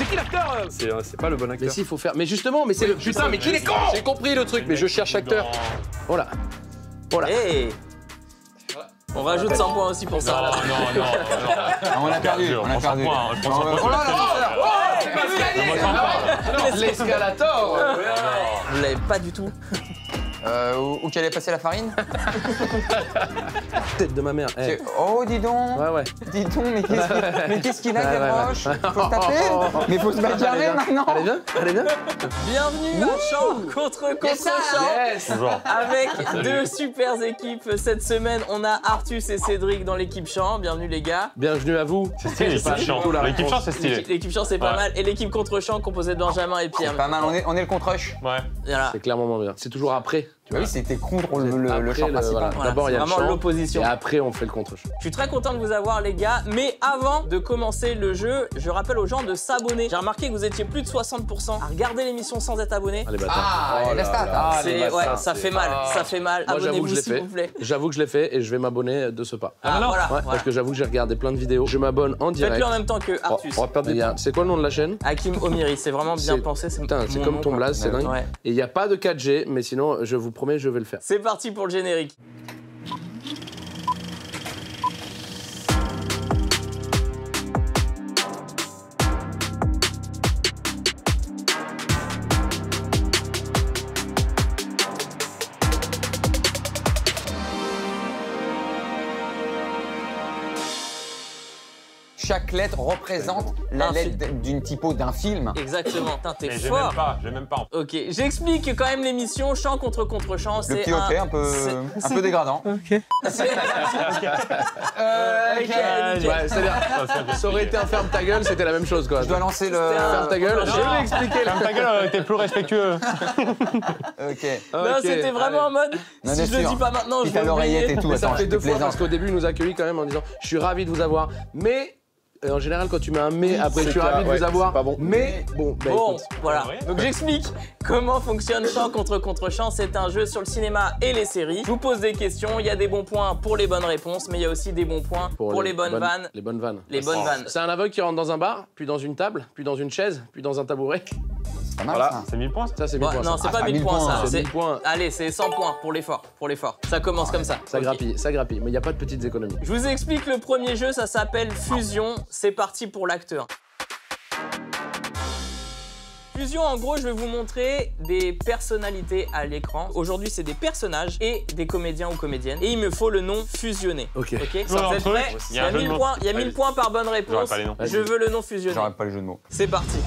C'est qui l'acteur euh C'est euh, c'est pas le bon Mais acteur. si, il faut faire. Mais justement, mais c'est le. Putain, mais qui est con J'ai compris le truc, mais je cherche acteur. Voilà. Voilà. Hey On rajoute 100 points aussi pour ça. Non, là. non, non, non. On a perdu, on a prends 100 perdu. points, je prends 100 Oh points. là là L'escalator Vous l'avez pas du tout. Euh, Où où qu'elle est passée la farine Tête de ma mère. eh. C'est- Oh, dis donc Ouais, ouais. Dis donc, mais qu'est-ce qu'il mais qu'est-ce qu'il a, Ouais, ouais, Gavroche Faut se taper Mais faut se bagarrer maintenant Allez, viens, allez, viens. Bienvenue à Champ contre contre Yes, sir. Champ. Yes Bonjour. Avec deux super équipes cette semaine, on a Artus et Cédric dans l'équipe Champ. Bienvenue les gars. Bienvenue à vous. C'est stylé, pas l'équipe la réponse. champ, c'est stylé. L'équipe Champ c'est pas Ouais. mal et l'équipe contre Champ composée de Benjamin et Pierre. Pas mal, on est, on est le contre-rush. Ouais. Voilà. C'est clairement moins bien. C'est toujours après. Bah oui, c'était contre le, le, champ principal. voilà. Voilà, D'abord, il y a vraiment l'opposition. Et après, on fait le contre-champ. Je suis très content de vous avoir les gars, mais avant de commencer le jeu, je rappelle aux gens de s'abonner. J'ai remarqué que vous étiez plus de 60% à regarder l'émission sans être abonné. Allez, bâtard. Ah, Oh stat. là. Ah, C'est- les ouais, ça fait mal, Ah. ça fait mal. Moi, j'avoue que Abonnez-vous je l'ai s'il fait. vous plaît. J'avoue que je l'ai fait et je vais m'abonner de ce pas. Ah, non. voilà, Ouais, voilà. parce que j'avoue que j'ai regardé plein de vidéos. Je m'abonne en direct. Faites-le en même temps que Oh, Artus. on va perdre des Regarde, c'est quoi le nom de la chaîne? Hakim Omiri, c'est vraiment bien pensé. c'est Putain, c'est mon comme ton blaze, c'est dingue. Et il n'y a pas de 4G, mais sinon, je vous je vais le faire. C'est parti pour le générique. Chaque lettre représente la lettre d'une typo d'un film. Exactement. Putain, t'es Mais j'ai fort. même pas, j'ai même pas. Ok, j'explique quand même l'émission chant contre contre chant. Le C'est petit ok, un peu, c'est- un peu dégradant. c'est- Euh, Ok, nickel. Ouais, c'est-à-dire, ça aurait été un ferme ta gueule, c'était la même chose, quoi. Je dois lancer le. Ferme ta gueule, Non. je vais expliquer. Ferme ta gueule, euh, t'es plus respectueux. Ok. Non, c'était vraiment allez. en mode. Non, si bien je le sûr. dis pas maintenant, je Puis vais l'oreillette et tout. Ça fait deux fois parce qu'au début, ils nous accueillent quand même en disant Je suis ravi de vous avoir, mais. Euh, en général, quand tu mets un mais après, je suis ravi de ouais, vous avoir, pas bon. mais bon, bah Bon, écoute. voilà. Donc j'explique comment fonctionne Chant contre contre Chant. C'est un jeu sur le cinéma et les séries. Je vous pose des questions. Il y a des bons points pour les bonnes réponses, mais il y a aussi des bons points pour, les, bonnes vannes. Les bonnes vannes. Les bonnes vannes. C'est un aveugle qui rentre dans un bar, puis dans une table, puis dans une chaise, puis dans un tabouret. Pas mal Voilà. ça. C'est 1000 points ça c'est Bon, 1000 points. non, c'est Ah, pas c'est 1000 1000 points, points, ça. c'est C'est- 1000 points. Allez, c'est 100 points pour l'effort. Pour l'effort. Ça commence comme ça. Ça Ok. grappille, ça grappille, mais il n'y a pas de petites économies. Je vous explique le premier jeu, ça s'appelle Fusion. C'est parti pour l'acteur. Fusion, en gros, je vais vous montrer des personnalités à l'écran. Aujourd'hui, c'est des personnages et des comédiens ou comédiennes. Et il me faut le nom fusionné. Ok. Ok, ça, vous êtes prêts il y a a un jeu de 1000 mots. points, il y a 1000 Allez. points par bonne réponse. J'aurais pas les noms. Je veux le nom fusionné. J'aurais pas le jeu de mots. C'est parti.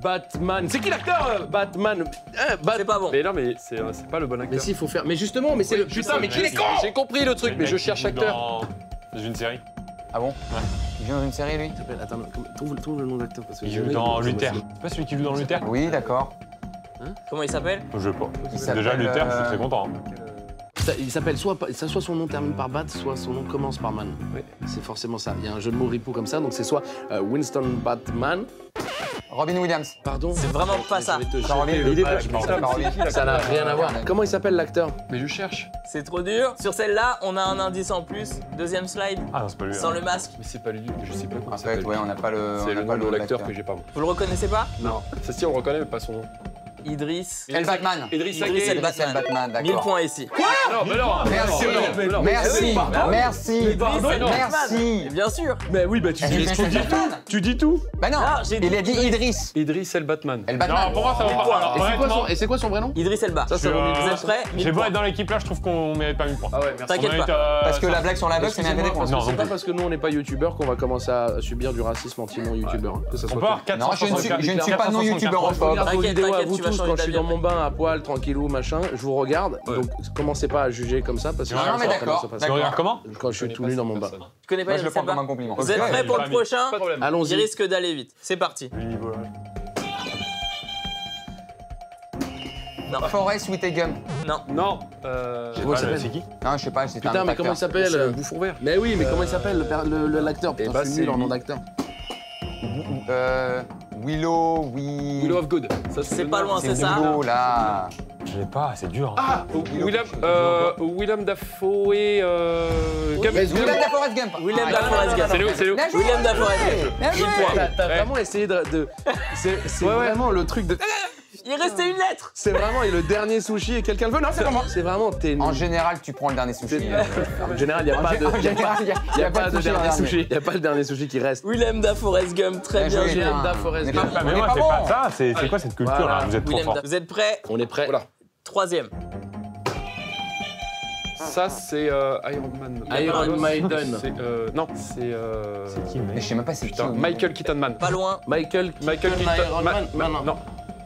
Batman. C'est qui l'acteur euh, Batman? Hein, Bat- C'est pas bon. Mais non, mais c'est euh, c'est pas le bon Mais acteur. si, il faut faire. Mais justement, mais c'est le. Putain, mais qui est con J'ai compris le truc, mais je cherche acteur. Dans dans une série. Ah bon? Il vient dans une série lui? Attends, comment- trouve, trouve le nom d'acteur. parce que Il joue dans. Luther. C'est pas celui qui joue dans Luther Oui, d'accord. Comment il s'appelle? Je sais pas. Il Déjà s'appelle, Luther, je suis euh, très content. hein. Ça- Il s'appelle soit, ça- soit son nom termine par Bat, soit son nom commence par Man. Oui. C'est forcément ça. Il y a un jeu de mots ripou comme ça, donc c'est soit euh, Winston Batman. Robin Williams. Pardon. C'est vraiment pas ça. Ça Il est pas- n'a rien à voir. Comment il s'appelle l'acteur? Mais je cherche. C'est trop dur. Sur celle-là, on a un indice en plus. Deuxième slide. Ah non, c'est pas lui. Sans hein. le masque. Mais c'est pas lui, je sais pas comment En fait, ouais, on n'a pas le. C'est on n'a le pas nom de l'acteur que j'ai pas. moi. Vous le reconnaissez pas? Non. Ça si, on le reconnaît, mais pas son nom. Idriss. El Batman. Idriss Idriss. El Batman. Batman, 1000 d'accord. points ici. Non, mais non. Merci, mais non, mais non. merci, merci, merci. Et Bien sûr. Mais oui, bah tu dis. Batman. Tu dis tout Bah non, j'ai il a dit Idriss. Idriss El Batman. El Non, Batman. pour moi, ça va pas. Alors, Et c'est quoi, son- et c'est quoi son vrai nom Idriss Elba. Ça, ça vaut mille Vous points. êtes prêts J'ai 1000 beau être dans l'équipe là, je trouve qu'on mérite pas 1000 points. Ah ouais, merci. T'inquiète pas. euh, Parce que la blague sur la blague, ça mérite des points. Non, c'est non pas parce que nous on n'est pas youtubeurs qu'on va commencer à subir du racisme anti-non-youtubeur. hein. Que ça On soit. Non, je ne suis, 464. je ne suis pas non youtubeur Je regarde vos T'inquiète, vidéos à t'inquiète, vous tu vas quand je suis dans mon bain à poil, tranquillou, machin. Je vous regarde, donc commencez pas à juger comme ça parce que Non, non, mais d'accord. Tu regardes comment Quand je suis tout nu dans mon bain. Tu connais pas je le prends comme un compliment. Vous êtes prêts pour le prochain Pas de problème. Il Allons-y. risque d'aller vite. C'est parti. Là. Forest Whitaker. Non. Non. Euh... C'est qui Non, je sais pas, c'est un Putain, autre mais comment il s'appelle bouffon vert. Mais oui, mais comment il s'appelle le per- le- le- l'acteur Eh Putain, bah, je suis c'est nul en nom d'acteur. Euh, Willow, oui. Willow of Good. Ça, C'est pas loin, C'est c'est ça Willow, là. Je l'ai pas, c'est dur. hein. Ah William, euh, William Dafoe et. Euh, Gam- William de Forrest Gump. William Ah, Dafoe non, Gump. C'est nous, c'est nous. Bien joué, William bien Dafoe. Gump. T'as t'as vraiment essayé de. de- c'est c'est vraiment le truc de. Il restait une lettre C'est vraiment et le dernier sushi et quelqu'un le veut. Non, c'est vraiment. C'est vraiment. T'es En général, tu prends le dernier sushi. En général, il n'y a pas de. il y a- Il n'y a pas de sushi dernier sushi. Il n'y a pas le dernier sushi qui reste. Willem Dafoe Gump, très Bien bien. Da Forest Gump. mais moi, c'est pas ça. C'est quoi cette culture là Vous êtes trop Willem fort. Vous êtes prêts On est prêt. Voilà. Troisième. Ça, c'est euh, Iron Man. Iron Maiden. Euh, non, c'est. Euh... C'est qui, Mais mec je sais même pas c'est qui. Michael Keaton Man. Pas loin. Michael. Michael Keaton, Keaton Iron Ma- Man. Ma- Non, non.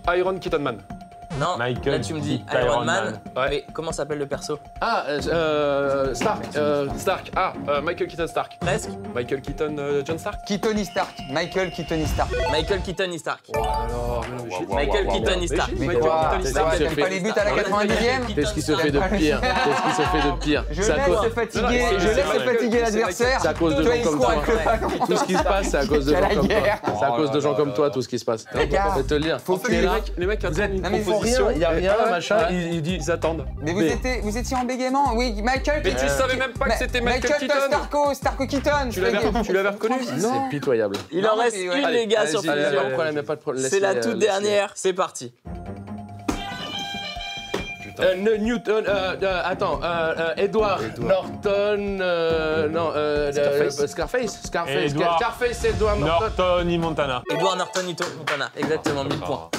Iron Keaton Man. Non, Michael là tu me dis Iron Iron Man. Man. Ouais. Mais comment s'appelle le perso Ah, euh, euh, Stark. euh, Stark. Ah, euh, Michael Keaton Stark. Presque. Michael Keaton euh, John Stark? Keaton Stark. Michael Keaton Stark. Michael Keaton Stark. Oh alors, Michael Keaton Stark. Mais Michael quoi T'aimes pas les buts à la 90e Qu'est-ce qui se fait de pire Qu'est-ce qui se fait de pire Je laisse fatiguer, je c'est- laisse fatiguer C'est l'adversaire. C'est à cause de gens comme toi. Tout ce qui se passe, c'est à cause de gens comme toi. C'est à cause de gens comme toi, tout ce qui se passe. Je vais te le dire. les mecs, les mecs ils rien, il y a et- rien, ah ouais, machin, ouais. il- il dit- Ils attendent. Mais vous Mais- étiez, vous étiez en bégaiement, oui, Michael. Mais tu savais même pas que c'était Michael Keaton. Starko, Starko Keaton. Tu l'avais, tu l'avais reconnu C'est pitoyable. Il en reste une, les gars, sur Allez-y, allez, Fusion. pas de problème, y a pas de problème. C'est la Laisse-les, toute euh, dernière. C'est parti. Putain. Euh, Ne- Newton, euh, euh, attends, euh, euh, Edward, Norton, euh, non, euh, Scarface. euh, Scarface, Scarface, Edward. Scarface, Edward Norton. Norton y Montana. Edouard Norton Ito Montana. Exactement, 1000 points.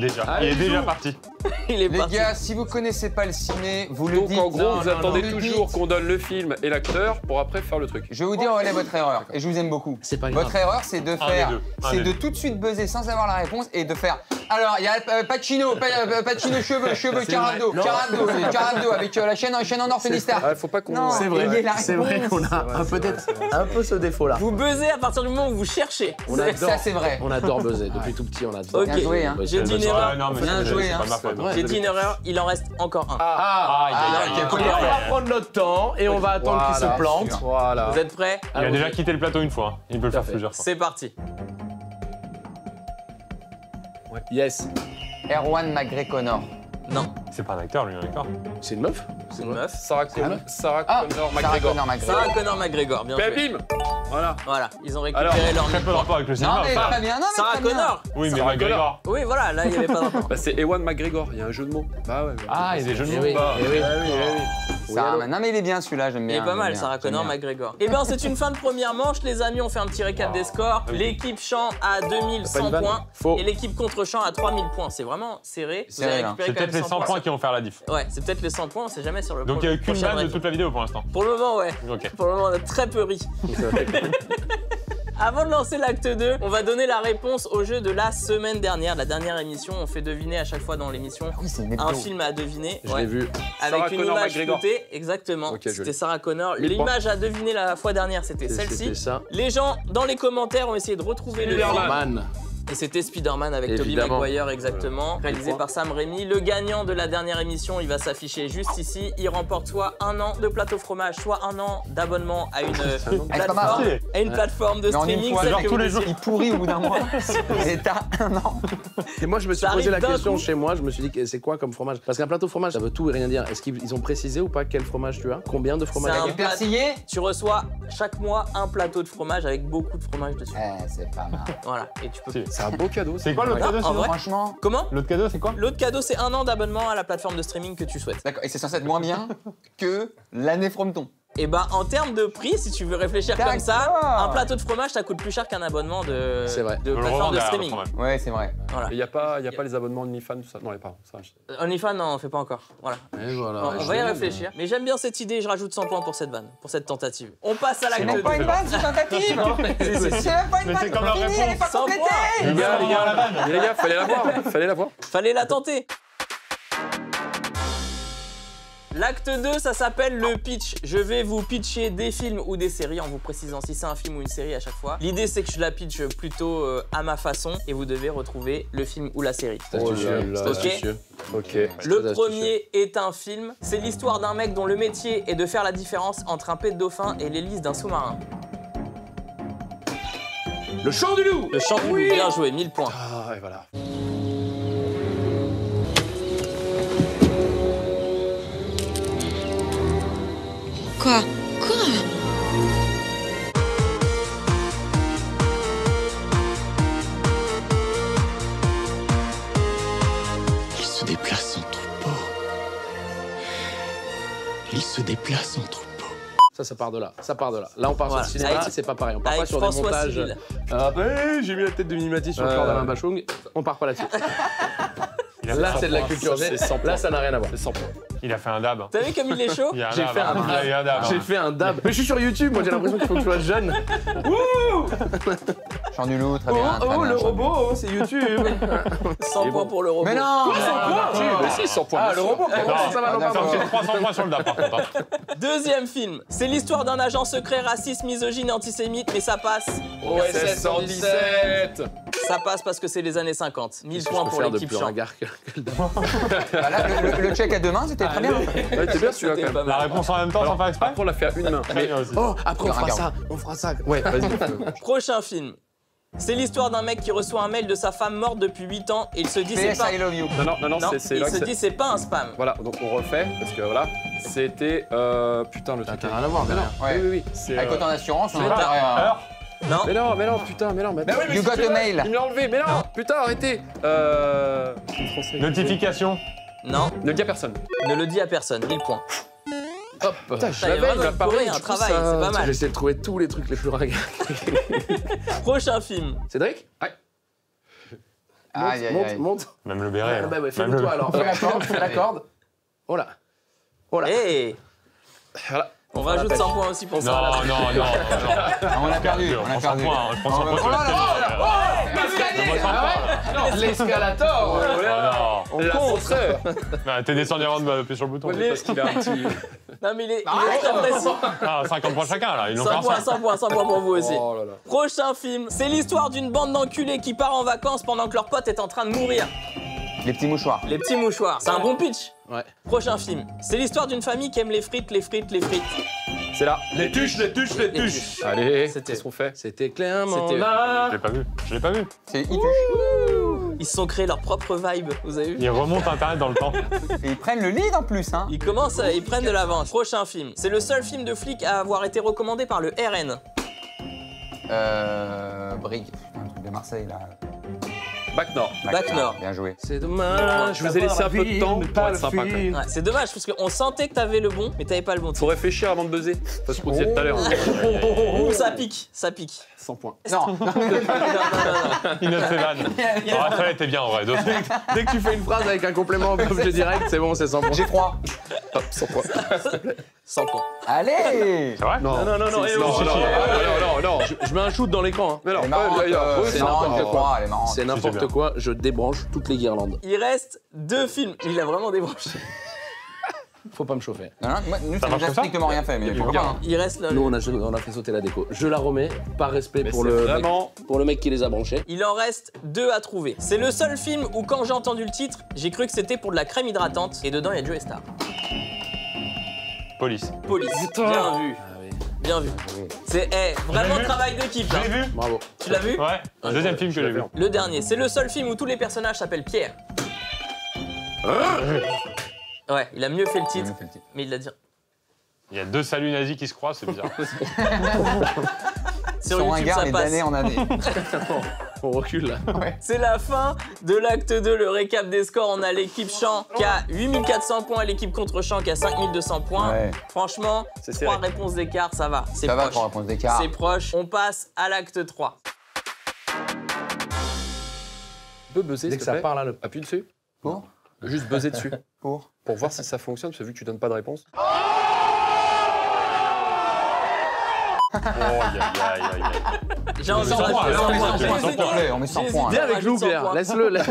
Déjà. Allez, Il est déjà parti. Il est Les parti. gars, si vous connaissez pas le ciné, vous le Donc dites. en gros, Non, vous non, attendez non. toujours qu'on donne le film et l'acteur pour après faire le truc. Je vais vous dire où elle est votre erreur, et je vous aime beaucoup. C'est pas grave. Votre erreur, c'est de faire, c'est de tout de suite buzzer sans avoir la réponse et de faire. Alors, il y a euh, Pacino, Pa- euh, Pacino cheveux, cheveux, Carabdo. Carabdo, avec euh, la chaîne, chaîne en or, Stark. Ah, faut pas qu'on. C'est vrai, c'est vrai qu'on a peut-être un peu ce défaut-là. Vous buzzez à partir du moment où vous cherchez. On Ça, adore, c'est vrai. on adore buzzer. Depuis tout petit, on adore. Ok, Bien joué, hein. j'ai dit une erreur. Bien joué, hein. J'ai dit une erreur, il en reste encore un. Ah, aïe, Ah, on va prendre notre temps et on va attendre qu'il se plante. Vous êtes prêts? Il a déjà quitté le plateau une fois. Il peut le faire plusieurs fois. C'est parti. Yes. Erwan McGregor. Non, C'est pas un acteur, lui, d'accord C'est une meuf c'est une meuf. Sarah, Con- Sarah Ah, Connor Sarah McGregor. Connor McGregor. Sarah Connor McGregor, bien Mais joué. bim Voilà. Voilà, ils ont récupéré Alors, leur Très peu de rapport avec le Non, cinéma. mais enfin. très bien, non, mais Sarah. Connor Oui, mais Sarah McGregor. Oui, voilà, là, il n'y avait pas d'enfant. Bah, c'est Ewan McGregor, il y a un jeu de mots. Bah ouais. Ah, il y a des jeux de Eh mots. oui, eh oui, eh oui, oui. Non, mais il est bien celui-là, j'aime Il bien. est pas mal, bien, Sarah Connor. McGregor. Eh bien, c'est une fin de première manche, les amis. On fait un petit récap des scores. L'équipe champ à Pas 2100 une vanne points Faux. et l'équipe contre champ à 3000 points. C'est vraiment serré. C'est peut-être les 100 points qui vont faire la diff. Ouais, c'est peut-être les 100 points, on sait jamais sur le Donc il n'y a eu qu'une vanne de toute la vidéo pour l'instant. Pour le moment, ouais. Pour le moment, on a très peu ri. Avant de lancer l'acte 2, on va donner la réponse au jeu de la semaine dernière, la dernière émission. On fait deviner à chaque fois dans l'émission Oui, une un film à deviner. Je Ouais. l'ai vu. Avec Sarah une Connor image flottée, exactement. C'était. Sarah Connor. L'image à deviner la fois dernière, c'était celle-ci. ça. Les gens dans les commentaires ont essayé de retrouver le film. Man. Et c'était Spider-Man avec Tobey. Maguire, exactement. Réalisé par Sam Raimi. Le gagnant de la dernière émission, il va s'afficher juste ici. Il remporte soit un an de plateau fromage, soit un an d'abonnement à une plateforme, à une plateforme de streaming. fois, celle genre que tous vous les jours. désirez. Il pourrit au bout d'un mois. Et t'as un an. Et moi, je me suis Ça posé la question coup. chez moi. Je me suis dit, c'est quoi comme fromage? Parce qu'un plateau fromage, ça veut tout et rien dire. Est-ce qu'ils ils ont précisé ou pas quel fromage tu as? Combien de fromages? C'est un persillé Tu reçois chaque mois un plateau de fromage avec beaucoup de fromage dessus. Eh, c'est pas mal. Voilà, et tu peux. C'est un beau cadeau. C'est quoi l'autre Non, cadeau sinon Franchement. Comment L'autre cadeau, c'est quoi L'autre cadeau, c'est un an d'abonnement à la plateforme de streaming que tu souhaites. D'accord, et c'est censé être moins bien que l'année Frometon. Et bah, en termes de prix, si tu veux réfléchir comme ça, un plateau de fromage, ça coûte plus cher qu'un abonnement de, C'est vrai. de plateforme de streaming. Ouais, c'est vrai. Voilà. Il n'y a, pas- y a pas les abonnements OnlyFans, tout ça? Non, il n'y a pas. Ça, je- OnlyFans, non, on fait pas encore. Voilà. On va y réfléchir. Mais j'aime bien cette idée, je rajoute 100 points pour cette vanne, pour cette tentative. On passe à C'est l'acte même pas 2. une vanne, c'est tentative C'est même pas une c'est vanne comme la Fini, elle est pas complétée points. Les gars, les gars, la vanne Mais les gars, fallait la voir. Fallait la voir. Fallait la tenter. L'acte 2, ça s'appelle le pitch. Je vais vous pitcher des films ou des séries en vous précisant si c'est un film ou une série à chaque fois. L'idée, c'est que je la pitch plutôt euh, à ma façon et vous devez retrouver le film ou la série. Oh là là. Le premier est un film. C'est l'histoire d'un mec dont le métier est de faire la différence entre un pet de dauphin et l'hélice d'un sous-marin. Le chant du loup Le chant du loup, bien joué, 1000 points. Ah, et voilà. Quoi Quoi Il se déplace en troupeau. Il se déplace en troupeau. Ça, ça part de là. Ça part de là. Là, on part Voilà. sur le cinéma, c'est pas pareil. On part avec pas sur des François montages. Civil. Ah, bah, j'ai mis la tête de Minimati sur le Euh, corps d'Alain Bachung. On part pas là-dessus. Là, c'est de la culture ça, G. c'est 100 Là, ça n'a rien à voir. C'est 100 points. Il a fait un dab. T'as vu comme il est chaud Il y a un J'ai dab. fait un hein. Il y a un dab. J'ai hein. fait un dab. Mais je suis sur YouTube, moi j'ai l'impression qu'il faut que je sois jeune. Chant du loup, très Oh, bien. très oh, bien, le robot, c'est YouTube. 100 points pour le robot. Mais non Si, mais si, 100 points. Ah, le robot, moi, ça va, non, Ah, Ça me fait 300 points sur le dab par contre. hein. Deuxième film. C'est l'histoire d'un agent secret raciste, misogyne et antisémite, mais ça passe. OSS 117. Ça passe parce que c'est les années 50. 1000 points pour l'équipe champ. ringard que que le dab. Bah là, le, le- le check à deux mains, c'était très bien. Ouais, t'es bien celui-là quand même. La réponse en même temps sans faire exprès Après, on l'a fait à une main. Mais. Oh, après on fera ça, on fera ça. Ouais, vas-y. Prochain film. C'est l'histoire d'un mec qui reçoit un mail de sa femme morte depuis 8 ans et il se dit c'est pas. I love you. Non, non, non, non, c'est- il se dit c'est pas un spam. Voilà, donc on refait, parce que voilà, c'était... Euh, putain, le truc... T'as rien à voir derrière. Ouais. Oui, oui, oui, c'est... Avec euh, autant d'assurance, on a. Heure Non, Mais non, mais non, putain, mais non, mais. You got a mail. Il me l'a enlevé, mais non, putain, arrêtez Euh... Notification. Non, Ne le dis à personne. ne le dis à personne. 1000 points. Hop. Putain, je Putain, il y a l'avais, il choré, un travail, ça- c'est pas mal. J'essaie de trouver tous les trucs les plus ringards. Prochain film. Cédric Aïe, aïe, Monte, aïe. monte. Même le béret. Ah, hein. bah ouais, fais-le le- toi alors. Fais la corde, fais la corde. Oh là. Oh là. Hey Voilà. On rajoute 100 points aussi pour ça. Non, là. non, non, non. Ah, on a perdu, on a prends 100 perdu. points. Je prends 100 Oh, points. oh là là, oh, Donne-moi 100 points, là. L'escalator. On compte. Bah, T'es descendu avant de appuyer sur le bouton. Parce qu'il a un petit... Non, mais il est, il est très précis. Ah, 50 points chacun là. Ils l'ont 100 fait points, ensemble. 100 points, 100 points pour vous aussi. Oh là là. Prochain film, c'est l'histoire d'une bande d'enculés qui part en vacances pendant que leur pote est en train de mourir. Les petits mouchoirs. Les petits mouchoirs. C'est un bon pitch. Ouais. Prochain film, c'est l'histoire d'une famille qui aime les frites, les frites, les frites. C'est là. Les tuches, les tuches, les tuches. Allez, C'était- qu'est-ce qu'on fait? C'était clairement C'était- là. Je l'ai pas vu. Je l'ai pas vu. C'est Ituche. Ils se sont créés leur propre vibe, vous avez vu Il remonte internet dans le temps. Et ils prennent le lead en plus, hein. Ils commencent, à- ils prennent de l'avance. Prochain film, c'est le seul film de flic à avoir été recommandé par le RN. Euh. Brigue. Un truc de Marseille, là. Bac Nord. Bac Nord. Bien joué. C'est dommage. Je vous ai laissé un peu de temps pour être sympa quand même. Ouais, c'est dommage parce qu'on sentait que t'avais le bon, mais t'avais pas le bon. Faut réfléchir avant de buzzer. Parce qu'on disait tout à l'heure. Ouh, ça pique, ça pique. 100 points. Non, Non, non, non, vannes. Ah, ça était bien en vrai. deux fois. Dès que tu fais une phrase avec un complément objet direct, c'est bon, c'est 100 points. j'ai froid. Hop, 100 points. 100 points. Allez C'est vrai Non, Non, non, non, c'est- eh, non, oh, non, non, non, non, non, non. Je, je mets un shoot dans l'écran. hein. Mais non, c'est. C'est c'est n'importe quoi, je débranche toutes les guirlandes. Il reste deux films. Il a vraiment débranché. Faut pas me chauffer. Non, non, moi, nous, Ça ça nous a strictement rien fait, mais pourquoi pas, hein. Il reste là. Nous, on a, on a fait sauter la déco. Je la remets, par respect Mais pour le, vraiment- mec, pour le mec qui les a branchés. Il en reste deux à trouver. C'est le seul film où quand j'ai entendu le titre, j'ai cru que c'était pour de la crème hydratante et dedans il y a Joe Star. Police. Police. Bien vu. Bien vu. C'est eh, vraiment vu. travail d'équipe. Hein. vu Bravo. Tu l'as vu Ouais. Deuxième film que j'ai vu. Le dernier. C'est le seul film où tous les personnages s'appellent Pierre. Ouais, il a mieux fait le titre, même fait le titre. mais il l'a dit. Il y a deux saluts nazis qui se croisent, c'est bizarre. Sur Sur un YouTube, gars, ça mais passe. d'année en année. On recule là. C'est la fin de l'acte 2, le récap des scores. On a l'équipe champ qui a 8400 points, l'équipe contre champ qui a 5200 points. Ouais. Franchement, C'est trois serré. réponses d'écart, ça va. C'est Ça va, réponses d'écart. C'est proche. On passe à l'acte 3. Tu peux buzzer, Dès que ça plaît part là, le... Appuie dessus. Pour Juste buzzer dessus. Pour Pour voir si ça fonctionne, parce que vu que tu donnes pas de réponse. Oh, aïe, aïe, aïe, aïe. J'ai envie de 100 points, rajouter alors, 100 mais points. 100 J'ai points, hésité. s'il te plaît, on met 100 J'ai points. Viens avec nous, 100 Pierre. Laisse-le. laisse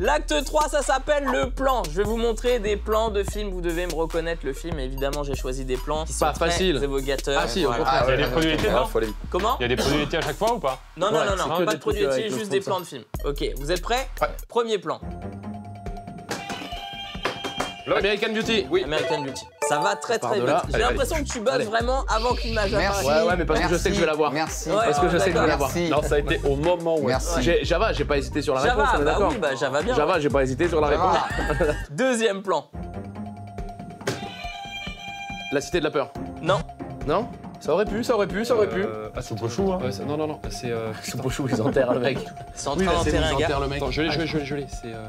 L'acte 3, ça s'appelle le plan. Je vais vous montrer des plans de films. Vous devez me reconnaître le film. Évidemment, j'ai choisi des plans qui sont Pas très facile. évocateurs. Ah si, au contraire. Il y a des produits laitiers Ah. Comment Il y a des produits laitiers à chaque fois ou pas Non, non, non, non, pas des de produits laitiers, avec juste des plans de films. Ok, vous êtes prêts Ouais. Premier plan. American Beauty. Oui. American Beauty. Ça va très très vite. J'ai l'impression que tu Allez. vraiment avant qu'une image apparaisse. Merci. Ouais, ouais, mais parce que je sais que je vais l'avoir. Merci. Ouais, Parce que je sais que je vais l'avoir. Merci. Non, ça a été au moment où. Merci. J'ai- Java, j'ai pas hésité sur la réponse, Java, on est bah d'accord oui, bah Java bien. Java, j'ai pas hésité sur la réponse. Deuxième plan. La cité de la peur. Non. Non? Ça aurait pu, ça aurait pu, ça aurait pu. Euh, ah, chou, hein. Ouais, non, non, non, c'est. euh, chou, ils enterrent le mec. C'est en Oui, train la scène, d'enterrer un gars. enterrent le mec. Attends, je l'ai, je l'ai, je l'ai, je l'ai. C'est. euh,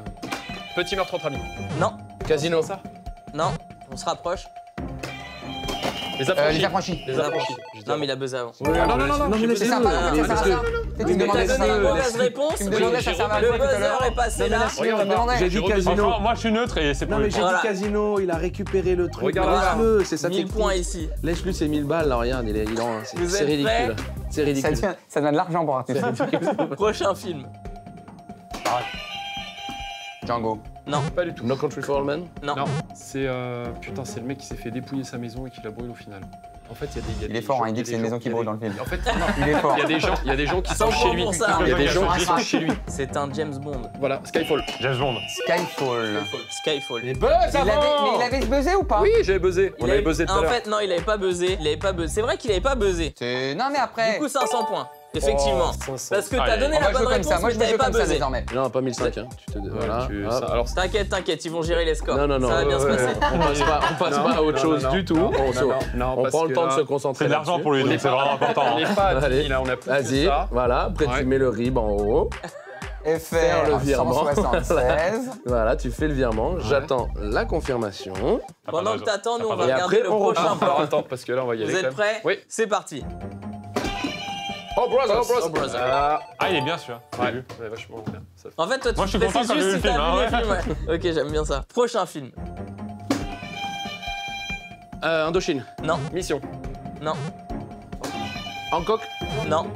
Petit meurtre entre amis. Non, Casino. Ça? Non, on se rapproche. Les Euh, affranchis. les affranchis. Les affranchis. dis Non, mais il a buzzé avant. Ah, non, non, non, non, C'est sympa, Ah, c'est Tu me demandais ça. une le- mauvaise réponse. Tu me demandais ça, ça va. Le buzzer est passé Non, là. J'ai dit casino. Moi je suis neutre et c'est pour Non, mais j'ai dit casino, il a récupéré le truc. Laisse-le, c'est ça 1000 points ici. Laisse-lui ses 1000 balles, là, regarde, il est, c'est c'est ridicule. C'est Ça ridicule. devient- ça donne de l'argent pour artiste. Prochain film. Django. Non, Pas du tout. No Country for All Men non. Non, c'est. euh, Putain, c'est le mec qui s'est fait dépouiller sa maison et qui la brûle au final. En fait, il y a des. y a Il des est fort, gens- hein, il dit que c'est une maison qui brûle des- dans le film. En fait, non, Il est fort. il y a des gens, il y a des gens qui sont chez lui. Il y a des gens qui sont chez lui. C'est un James Bond. Voilà, Skyfall. James Bond. Skyfall. Skyfall. Il avait, mais il avait buzzé ou pas? Oui, j'avais buzzé. Il On avait buzzé tout à En l'heure. fait, non, il avait pas buzzé. Il avait pas buzzé. C'est vrai qu'il avait pas buzzé. Non, mais après. Du coup, 500 points. Effectivement. Oh, 500. Parce que Ah, t'as donné On la bonne réponse, ça. Moi, mais t'avais pas buzzé. désormais. Non, pas 1005, hein. Tu te... Voilà. tu- alors, T'inquiète, t'inquiète, ils vont gérer les scores. Non, non, non. Ça va bien se ouais, passer. On passe pas, on passe Non, pas à autre non, chose non, du tout. non, On, non, se- non, non, on parce prend le temps de se concentrer. C'est de l'argent pour lui, donc c'est vraiment important. On n'est pas à Allez. 10, là, on a plus que Vas-y, voilà. Après, tu mets le RIB en haut. Faire le virement. 176. Voilà, tu fais le virement. J'attends la confirmation. Pas Pendant que t'attends, nous, T'as on va de Et regarder après, le on prochain plan. Alors, attends, parce que là, on va y aller. Vous êtes prêts Oui. C'est parti. Oh, brothers. Oh, brother. Ah, Ah, il est bien celui-là. Ouais, vu. ouais, vachement bien. Ça- En fait, toi, tu Moi, je suis content quand j'ai vu si le t'as film, hein, films, ouais. Ok, j'aime bien ça. Prochain film. Euh, Indochine. Non, Mission. non, Hancock. non,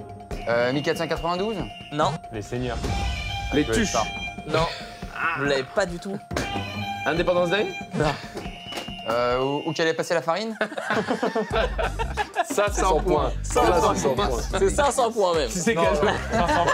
Euh, 1492 non, Les seigneurs. Les tuches. non. Vous l'avez pas du tout. Independence Day. euh, où, où qu'allait passer la farine Ça, c'est 100 points. 100 Ça, points. c'est 100 points. C'est 500 points même. C'est quel- 500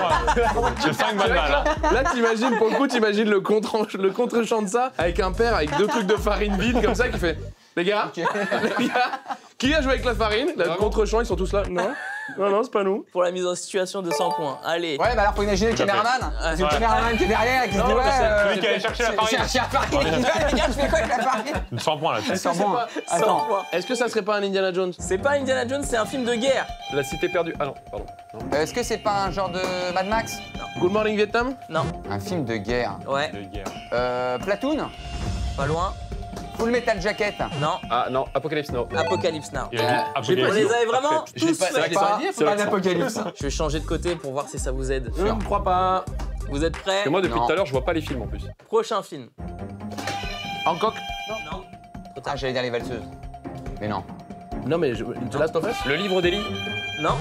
points. J'ai 5 balles là. Là, t'imagines, pour le coup, t'imagines le contre le contre-champ de ça avec un père avec deux trucs de farine vide comme ça qui fait Les gars, les gars, qui a joué avec la farine? Le contre-champ, ils sont tous là. Non, non, non, c'est pas nous. Pour la mise en situation de 100 points. Allez. Ouais, bah alors faut imaginer le caméraman. C'est le caméraman qui est derrière et qui se dit Non, ouais. c'est euh, celui qui allait chercher la farine. Chercher la farine. Il dit, Ouais, les gars, je fais quoi avec la farine 100 points bon. 100 Attends. points. Est-ce que ça serait pas un Indiana Jones C'est pas Indiana Jones, c'est un film de guerre. La cité perdue. Ah non, pardon. Non. Euh, Est-ce que c'est pas un genre de Mad Max Good Morning Vietnam Non. Un film de guerre. Ouais, De guerre. Euh, Platoon pas loin. Full Metal Jacket. Non. Ah non, Apocalypse Now. Apocalypse Now. Il a dit j'ai On les avait vraiment Je l'ai tous pas- l'ai pas C'est pas vrai que Apocalypse. Je vais changer de côté pour voir si ça vous aide. Je ne crois pas. Vous êtes prêts? Parce que moi, depuis Non. tout à l'heure, je vois pas les films en plus. Prochain film. Hancock? Non. Ah, j'allais dire les valseuses. Mais non. Non, mais je- The Last of Us? Le livre d'Eli? Non.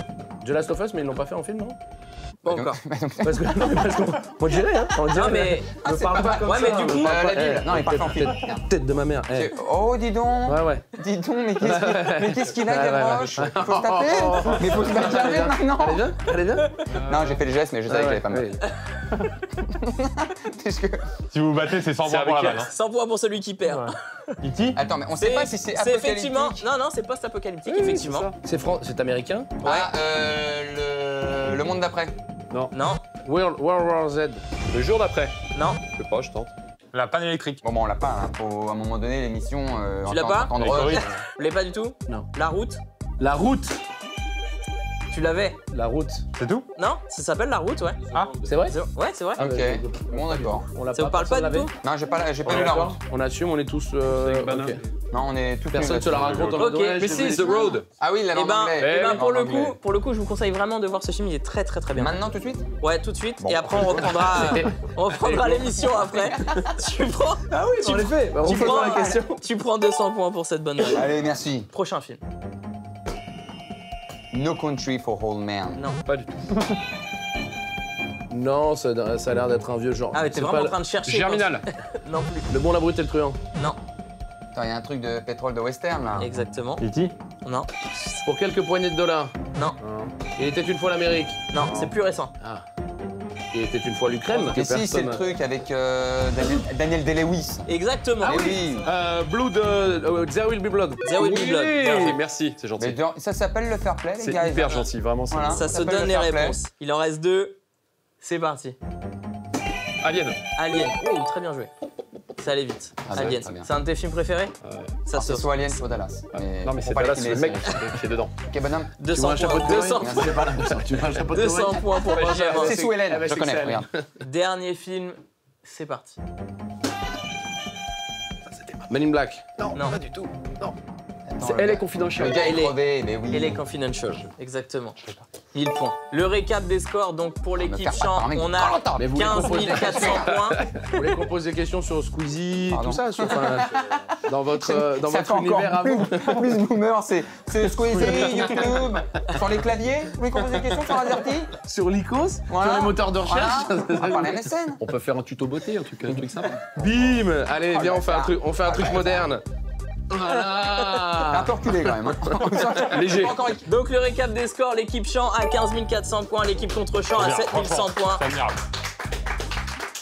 The Last of Us, mais ils l'ont pas fait en film, non? Pas encore. Parce que, non, mais parce qu'on on dirait, hein On dirait. Non mais. Ne parle pas comme Ouais, ça. mais du me coup- parle Euh, pas- la Bible. eh, Non, il parle pas en film. tête- Tête de ma mère. eh. C'est- Oh, dis donc. Ouais, ouais. Dis donc, mais qu'est-ce qu'il mais qu'est-ce qu'il a, Ouais, ouais, ouais. Gavroche Faut se taper Mais faut se battre Allez, viens. maintenant Allez, viens. Allez, viens. Non, j'ai fait le geste, mais je savais Ah qu'il allait ouais, pas me. Parce que- Si vous battez, c'est 100 C'est points pour la avec vanne. hein. 100 points pour celui qui perd. E.T. Attends, mais on sait pas si c'est c'est effectivement. Non, non, c'est post-apocalyptique, effectivement. c'est C'est Fran- c'est américain? Ah, euh, le... le monde d'après. Non, World, World War Z. Le jour d'après. non. Je sais pas, je tente. La panne électrique. Bon, bon, on l'a pas, hein. Faut à un moment donné l'émission. Euh, Tu l'as pas l'avez pas du tout Non. La route La route. Tu l'avais La route. C'est tout? Non Ça s'appelle la route, ouais. C'est vrai? Ouais, c'est vrai. Ah, Ok, bon, d'accord. On l'a Ça vous parle pas l'avait tout Non, j'ai pas, j'ai pas On vu est la route. On assume, on est tous. euh. Non, on est tous. Personne se la raconte en Ok. Mais si. The Road. Ah oui, la Et langue ben, anglaise. eh ben, En pour le coup, pour le coup, je vous conseille vraiment de voir ce film. Il est très très très bien. Maintenant, tout de suite? Ouais, tout de suite. Bon. Et après, on reprendra, on reprendra l'émission après. tu prends, Ah oui, Tu. Bah, tu repose-moi prends, la question. tu prends 200 points pour cette bonne note. Allez, merci. Prochain film. No Country for Old Men. Non. Pas du tout. Non, ça, ça a l'air d'être un vieux genre. Ah, mais t'es vraiment en train de chercher. Germinal. Non plus. Le bon, la brute et le truand. Non. Attends, il y a un truc de pétrole de western là. Exactement. E.T. Non. Pour quelques poignées de dollars. Non. Il était une fois l'Amérique. Non, c'est plus récent. Ah. Il était une fois l'Ukraine. que Et si, c'est le truc avec euh, Daniel, Daniel Day-Lewis. Exactement. Eh oui. Euh, Blood. euh, There Will Be Blood. There will be blood. Merci, c'est Mais gentil. ça s'appelle le fair play, les C'est gars. hyper gentil, vraiment. c'est- Voilà. Ça se s'appelle donne le les fair play. réponses. Il en reste deux. C'est parti. Alien. Alien. Oh, très bien joué. Ça allait vite. Ah bah, Alien. C'est un de tes films préférés Ça C'est se soit Alien, soit Dallas. Non, mais c'est Dallas, le mec c'est- qui est dedans. Ok, bonhomme. 200 un chapeau points. de théorie 200, Merci. C'est pas la même chose. Tu veux un chapeau de 200 théorie points pour Benjamin. C'est sous Hélène, Ah bah, je c'est connais, regarde. Dernier film, c'est parti. Men in Black. Non, Non. pas du tout. Non. Attends, Elle est confidential. Le gars est Elle est- crevé, mais oui. Et les Confidential, exactement. 1000 points. Le récap des scores, donc pour me l'équipe mec on a parle longtemps. Mais vous voulez 15 qu'on pose des 400 points. Vous voulez qu'on pose des questions sur Squeezie, Pardon. tout ça sur- enfin, Dans votre, euh, dans votre univers à vous plus, boomer, c'est Squeezie, YouTube, sur les claviers. Vous voulez qu'on pose des questions sur Azerty Sur l'ICOS Voilà. Sur les moteurs de recherche Voilà. On peut faire un tuto beauté, un truc, un truc sympa. Bim Allez, Oh, viens, on fait un truc, on fait un truc moderne. T'es un Voilà peu reculé quand même. hein. Léger. Encore Donc le récap des scores, l'équipe chant à 15 400 points, l'équipe contre chant à Bien, 7100 franchement, points. C'est admirable.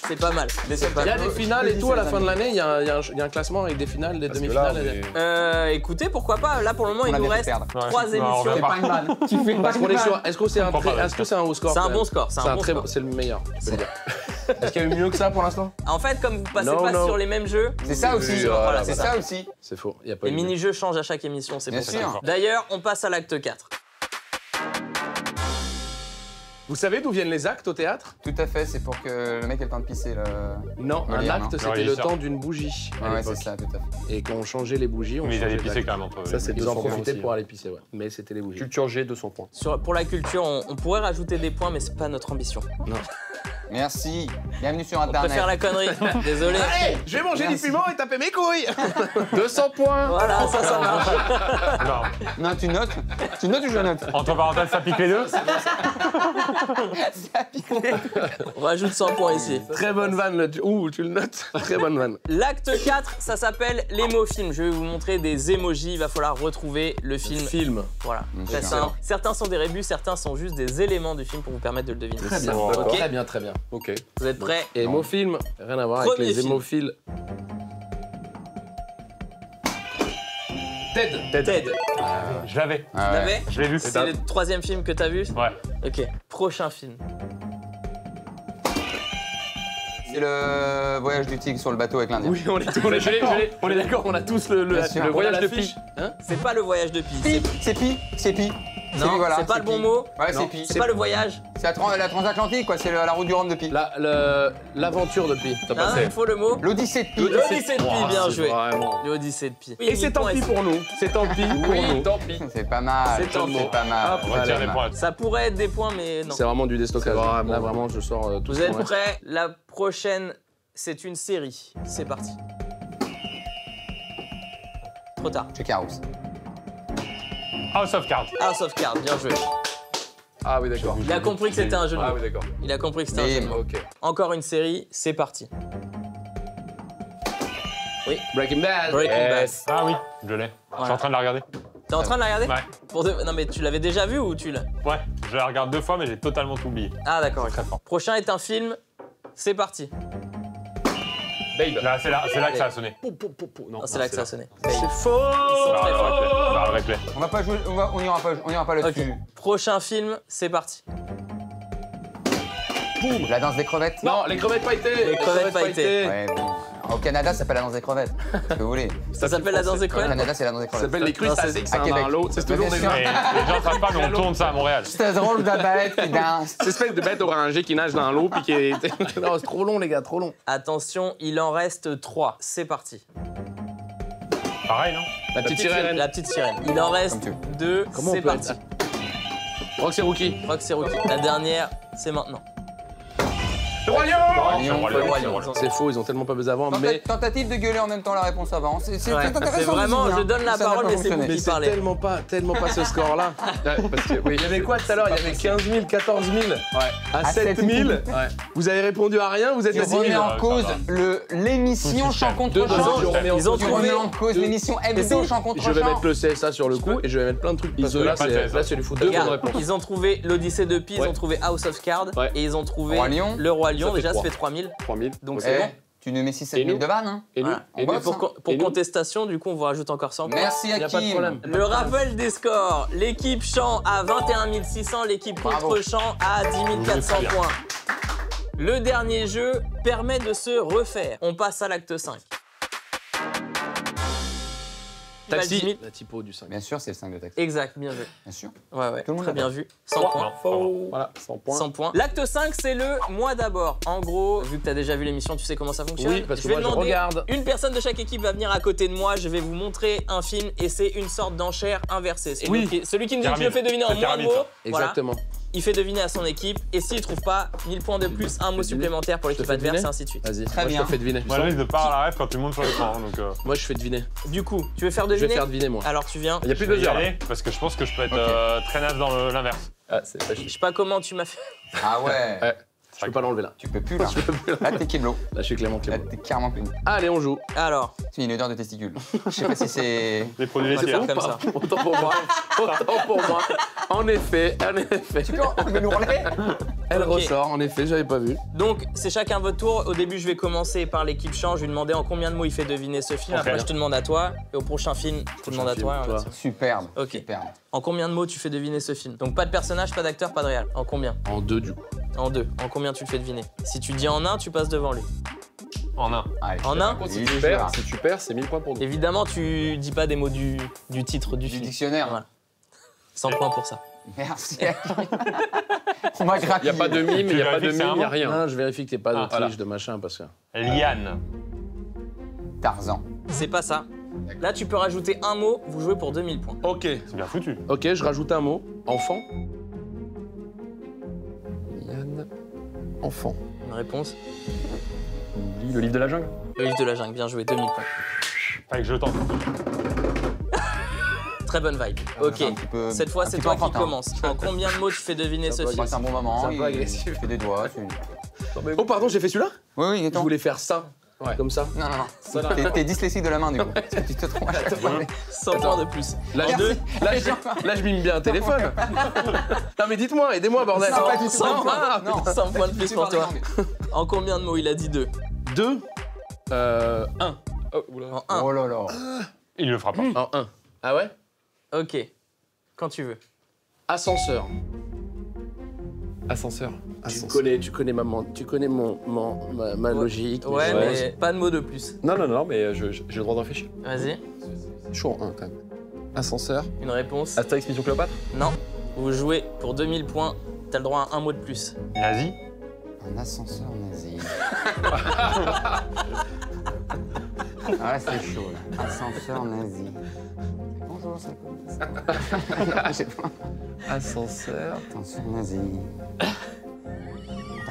C'est pas mal. C'est pas Il y a des finales et tout à la fin de l'année, il y, a un- il y a un- il y a un classement avec des finales, des Parce que là, demi-finales. et des- on est- Euh, écoutez, pourquoi pas Là pour le moment, On il a nous bien fait reste perdre. Ouais. 3 Non, on émissions. C'est pas. Tu fais Parce qu'on est sur. Est-ce que c'est un, comprends très- pas, est-ce que c'est un haut score C'est un quand bon score, c'est un bon très score. bon, c'est le meilleur. je peux dire. Est-ce qu'il y a eu mieux que ça pour l'instant? En fait, comme vous passez pas sur les mêmes jeux, C'est ça aussi. Oui, voilà, C'est ça aussi. C'est faux. Il y a pas les eu mieux. mini-jeux changent à chaque émission, c'est Bien pour sûr. ça. D'ailleurs, on passe à l'acte 4. Vous savez d'où viennent les actes au théâtre? Tout à fait, c'est pour que le mec ait le temps de pisser. Le... Non, un Molière, acte non c'était le temps d'une bougie à Ouais, ouais, c'est l'époque. ça, tout à fait. Et quand on changeait les bougies, on Mais ils changeait allaient pisser d'acte. quand même entre Ça, c'est ils en 200 points profitaient aussi, pour aller pisser, ouais. Mais c'était les bougies. Culture G, 200 points. Sur, pour la culture, on, on pourrait rajouter des points, mais c'est pas notre ambition. Merci. Bienvenue sur On peut Internet. faire la connerie. Désolé. Allez, je vais manger Merci. du piment et taper mes couilles 200 points Voilà, ça, ça marche. Non. Non, tu notes Tu notes ou je note? Entre parenthèses, ça pique les deux. On rajoute 100 points ici. Très bonne vanne, le... Ouh, tu le notes Très bonne vanne. L'acte 4, ça s'appelle l'émofilm. Je vais vous montrer des emojis. Il va falloir retrouver le film. Film. Voilà, simple. Certains sont des rébus, certains sont juste des éléments du film pour vous permettre de le deviner. Très bien. Bon, Ok. Très bien, très bien. Ok. Vous êtes prêts Et hémofilm, rien à voir Premier avec les film. hémophiles. Ted Ted, Je l'avais. Ah ouais. l'avais Je l'ai vu. C'est le troisième film que t'as vu Ouais. Ok. Prochain film. C'est le voyage du tigre sur le bateau avec l'Indien. Oui, on est, on est, on est d'accord, on a tous le, le, voyage de. Pi. Hein C'est pas le voyage de Pi. Pi, C'est c'est Pi, c'est Pi. Non, Pi, voilà, c'est pas le bon Pi. mot. Ouais, Non, c'est Pi. c'est pas le voyage. C'est la, la transatlantique, quoi. C'est la route du Rhum de Pi. La- L'aventure de Pi. T'as passé. il faut le mot. L'Odyssée de Pi. L'Odyssée de Pi, bien joué. Vraiment. L'Odyssée de Pi. Et c'est tant pis pour nous. C'est tant pis pour Oui, nous. tant pis. C'est pas mal. C'est tant C'est pis. pas mal. On retire les points. Ça pourrait être des points, mais non. C'est vraiment du déstockage. C'est vraiment- Là, vraiment, je sors euh, tout Vous êtes prêts La prochaine, c'est une série. C'est parti. Trop tard. Check House. House of Cards. House of Cards, bien joué. Ah oui, d'accord. Il a compris que c'était un jeu de Ah mots. oui, d'accord. Il a compris que c'était un jeu de mots. Ok. Encore une série, c'est parti. Breaking Bad. Breaking Bad. Ah oui, je l'ai. Je suis en train de la regarder. T'es en train de la regarder Ouais. Pour de- Non mais tu l'avais déjà vu ou tu l'as Ouais, je la regarde deux fois, mais j'ai totalement tout oublié. Ah d'accord. ok. Très fort. Prochain est un film, c'est parti. Babe. Là, c'est là, c'est là que ça a sonné. Pou, pou, pou, pou. Non, Non, c'est là que ça a sonné. C'est Ils faux Bah, replay. On va pas jouer, on, va, on ira pas, on ira pas Ok. là-dessus. Prochain film, c'est parti. La danse des crevettes. Non, les crevettes pailletées. Les crevettes pailletées. Ouais, bon. Au Canada, ça s'appelle la danse des crevettes. Ce que vous voulez. Ça s'appelle la danse des Au crevettes Canada, c'est la danse des Ça crevettes. s'appelle les Non, c'est- c'est un Québec. dans l'eau. C'est toujours des. Mais les gens savent pas, mais on tourne ça à Montréal. C'est drôle de bête qui danse. Cette espèce de bête orangée qui nage dans l'eau puis qui est. non, c'est trop long, les gars, trop long. Attention, il en reste 3. C'est parti. Pareil, non? La petite sirène. La petite sirène. Il en reste Comme 2. Comment on C'est parti. Roxy Rookie. C'est Rocky. La dernière, c'est maintenant. Le Roi Lion C'est faux, ils ont tellement pas besoin avant, mais. Tentative de gueuler en même temps la réponse avant. C'est Ouais, c'est intéressant. c'est vraiment, hein. je donne la Ça parole, mais c'est vous qui parlez. tellement pas, tellement pas ce score-là. Ouais, oui. Il y avait quoi tout à l'heure? Il y avait 15 000, 14 000 Ouais. à À 7 7 000. 000. Vous avez répondu à rien, vous êtes à 6 remets 000. en cause l'émission Chant contre Chant. Ils ont remets en cause l'émission si. Chant contre Je vais Chant. mettre le CSA sur le coup et je vais mettre plein de trucs. Parce que Ils ont là, c'est du foot. Deux bonnes Regarde, réponses. ils ont trouvé l'Odyssée de Pi, ils ont trouvé House of Cards et ils ont trouvé Roi Lion. le Roi Déjà, ça trois. fait 3000. 3000. Donc c'est Eh, bon. Tu nous mets 6 Et 7 000 nous de vannes, hein Et nous Voilà. Et On nous bosse, Pour, hein. con- pour Et nous contestation, du coup, on vous rajoute encore 100 points. Merci Hakim. problème. Le rappel des scores, l'équipe Champ à 21 600, l'équipe Bravo. contre Champ à 10 400 Vous êtes points. Le dernier jeu permet de se refaire. On passe à l'acte 5. Taxi. La typo du 5. Bien sûr, c'est le 5 de taxi. Exact, bien vu. Bien sûr. Ouais, ouais, Tout le monde très bien vu. 100 points. Voilà, 100 points. 100 points. L'acte 5, c'est le moi d'abord. En gros, vu que tu as déjà vu l'émission, tu sais comment ça fonctionne. Oui, parce que je vais moi, je demander- regarde. Une personne de chaque équipe va venir à côté de moi, je vais vous montrer un film et c'est une sorte d'enchère inversée. Et Oui. donc, celui qui me dit que je le fais deviner en moins mots, voilà, Exactement. Il fait deviner à son équipe et s'il trouve pas, 1000 points de plus, un mot deviner supplémentaire pour l'équipe adverse deviner et ainsi de suite. Vas-y, Très moi bien. je te fais deviner. Moi, je risque de pas avoir la rêve quand tu montes sur l'écran. Donc, euh, Moi je fais deviner. Du coup, tu veux faire Je vais deviner faire deviner moi. Alors tu viens. Il y a plus je de deux heures parce que je pense que je peux être euh, très naze dans l'inverse. Ah, c'est pas Je sais pas comment tu m'as fait. Ah ouais. Ouais. Je peux pas l'enlever là. Tu peux plus là. Là, t'es Keblo. Là, je suis Clément Là, Clément. t'es carrément plus. Allez, on joue. Alors, C'est une odeur de testicule. Je sais pas si c'est. Les produits laitiers. hein. comme ça. Autant pour moi. Autant pour moi. En effet, en effet. Mais l'ourlet Elle Ok. ressort, en effet, j'avais pas vu. Donc, c'est chacun votre tour. Au début, je vais commencer par l'équipe change. Je vais demander en combien de mots il fait deviner ce film. Après, je te demande à toi. Et au prochain film, je te demande à toi. inversement. Superbe. Ok. Superbe. En combien de mots tu fais deviner ce film? Donc, pas de personnage, pas d'acteur, pas de réal. En combien? En deux du coup. En deux. En combien tu le fais deviner? Si tu dis en un, tu passes devant lui. En un. Allez, En un si tu perds, si tu perds, c'est 1000 points pour nous. Évidemment, tu dis pas des mots du, du titre du Du film. dictionnaire. Voilà. 100 points pour ça. Merci. On m'a Il n'y a pas de mime, il n'y a pas de mime, il n'y a rien. Non, je vérifie que t'es pas de Ah, triche, voilà. de machin, parce que. Liane. Tarzan. C'est pas ça. Là, tu peux rajouter un mot, vous jouez pour 2000 points. Ok. C'est bien foutu. Ok, je rajoute un mot. Enfant. Yann. Enfant. Une réponse Le livre de la jungle. Le livre de la jungle, bien joué, 2000 points. Que je tente. Très bonne vibe. Ok. C'est un petit peu- Cette fois, un c'est petit toi qui enfantin. commence. En combien de mots tu fais deviner ce va film Passe un bon moment. C'est un peu il- agressif. Il fait des doigts. c'est- Oh, pardon, j'ai fait celui-là? Oui, oui, Je attends. voulais faire ça. Comme ça. Non, non, non. T'es- T'es dyslexique de la main, du coup. Parce que tu te trompes. 100 points de plus. Là, En je, deux, là, je, là, je mime bien un téléphone. non, mais dites-moi, aidez-moi, bordel. Non, pas du tout. 100 Non, points, non. 100 points de plus pour toi. En combien de mots il a dit deux Deux. Euh. Un. En un. Oh là là. Il le fera pas. En un. Ah ouais? Ok. Quand tu veux. Ascenseur. Ascenseur. Tu connais, tu connais ma, mon- tu connais mon, mon- ma, ma Ouais. logique. Ouais, mais pas de mots de plus. Non, non, non, mais je- je- j'ai le droit d'en réfléchir. Vas-y. Chaud en un quand même. Ascenseur. Une réponse Astérix Mission Cléopâtre? Non. Vous jouez pour 2000 points. T'as le droit à un mot de plus. Nazi? Un ascenseur nazi. Ah c'est chaud, là. Ascenseur nazi. Ascenseur. Ascenseur nazi.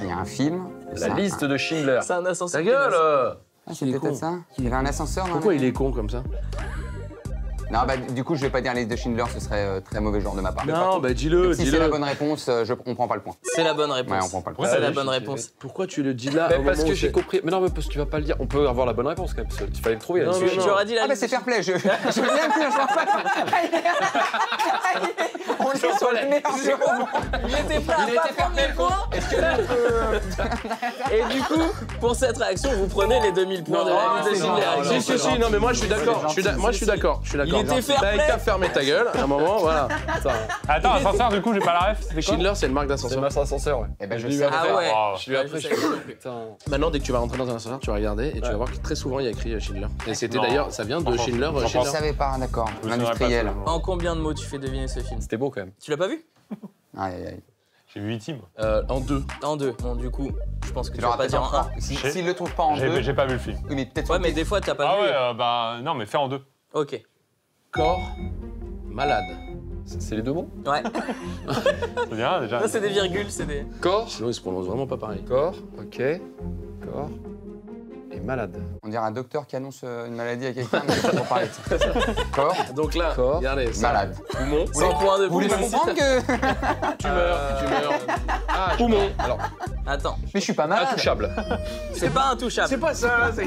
Il y a un film. La un- liste de Schindler. C'est un ascenseur. Ta gueule. Ah, c'est Il est peut-être con. ça Il y avait un ascenseur dans Pourquoi il est con comme ça Non, bah du coup, je vais pas dire la liste de Schindler, ce serait euh, très mauvais genre de ma part. Non, bah dis-le, Si c'est la dis-le. bonne réponse, euh, je, on prend pas le point. C'est la bonne Ouais, réponse. on prend pas le point. C'est Ouais, la ouais, bonne réponse. Pourquoi tu le dis là Mais au parce moment que où j'ai c'est- compris. Mais non, mais parce que tu vas pas le dire. On peut avoir la bonne réponse quand même. parce que Il fallait le trouver Non, là-dessus. non, Tu, aurais dit la Ah bah liste c'est fair play, je, je bien dire, je pense pas. On est sur le meilleur jeu. Il était prêt à pas prendre les points Et du coup, pour cette réaction, vous prenez les 2000 points de la liste de Schindler. gentil. Si, si, si, non, mais moi je suis d'accord. Je suis d'a- Moi je suis d'accord. Je suis d'accord. Il était T'avais play. qu'à fermer ta gueule à un moment, voilà. Attends, ascenseur, du coup, j'ai pas la ref. Quoi Schindler, c'est une marque C'est d'ascenseur. ma ascenseur, ouais. Eh ben, je sais. Ah ouais. Oh. Je eu après. je. Maintenant, dès que tu vas rentrer dans un ascenseur, tu vas regarder et tu vas voir que très souvent il y a écrit euh, Schindler. Et c'était d'ailleurs, ça vient de Schindler. euh, j'en Je Schindler. savais pas, d'accord. L'industriel. En combien de mots tu fais deviner ce film C'était beau quand même. Tu l'as pas vu Aïe, aïe, aïe. J'ai vu 8 teams. Euh, en deux. En deux. Bon, du coup, je pense que Tu tu vas pas dire en un. Si- J'ai- S'il le trouve pas en deux, J'ai pas vu le film. oui, mais peut-être Ouais, mais des fois, t'as pas Ah vu. ouais, euh, bah non, mais fais en deux. Ok. Corps malade. C'est les deux mots? Ouais. C'est bien déjà. Ça, c'est des virgules, c'est des. Corps. Sinon, il se prononce vraiment pas pareil. Corps. Ok. Corps. Malade. On dirait un docteur qui annonce euh, une maladie à quelqu'un, mais c'est pour parler de ça. Corps, Donc là, Corps. regardez, ça. malade. Poumon. 100 points de Vous voulez plus. comprendre que. Tu meurs, tu meurs. Ah, je- Poumon. Alors, Attends, Mais je suis pas malade. intouchable. c'est pas intouchable. C'est pas ça, c'est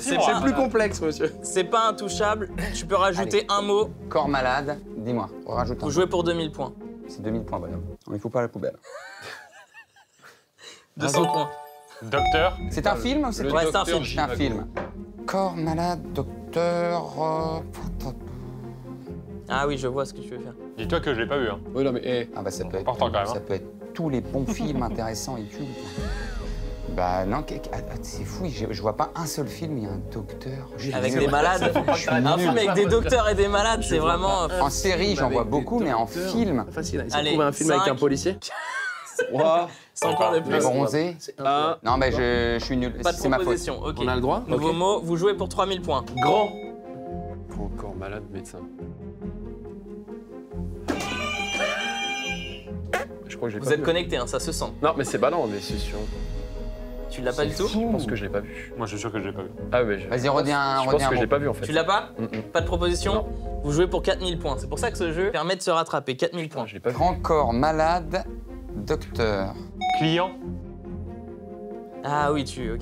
C'est c'est plus complexe, monsieur. C'est pas intouchable. Tu peux rajouter un mot. Corps malade, dis-moi, on rajoute un. Vous jouez pour 2000 points. C'est 2000 points, bonhomme. Non, il faut pas à la poubelle. 200 points. Docteur. C'est un film ou c'est Le Ouais, c'est un film. C'est un film. Corps malade, docteur. euh, Ah oui, je vois ce que tu veux faire. Dis-toi que je l'ai pas vu. Hein. Oui, non, mais. eh, Ah bah ça peut être. Important quand même, Ça hein. peut être tous les bons films intéressants et cultes. Bah non, que- ah, ah, c'est fou, je, je vois pas un seul film, il y a un docteur. Je suis Avec nul. des malades. Un film avec des docteurs et des malades, c'est vraiment. euh, En série, j'en vois beaucoup, mais en film. Facile, Allez, trouvé un film avec cinq. un policier. 3, C'est encore des plus. bronzés. 1. Non, mais je, je suis nul. Pas de C'est ma faute. ok. On a le droit Nouveau mot, vous jouez pour 3000 points. Grand. Encore malade, médecin. Je crois que j'ai Vous pas êtes vu. connectés, hein, ça se sent. Non, mais c'est ballant, mais c'est sûr. Tu l'as pas du tout Je pense que je l'ai pas vu. Moi, je suis sûr que je l'ai pas vu. Ah, mais je. Vas-y, redis un, Je redis pense un que je l'ai pas vu en fait. Tu l'as pas Mm, mm. Pas de proposition Non. Vous jouez pour 4000 points. C'est pour ça que ce jeu permet de se rattraper. 4000 points. Grand corps malade, docteur. Client Ah oui, tu. Ok.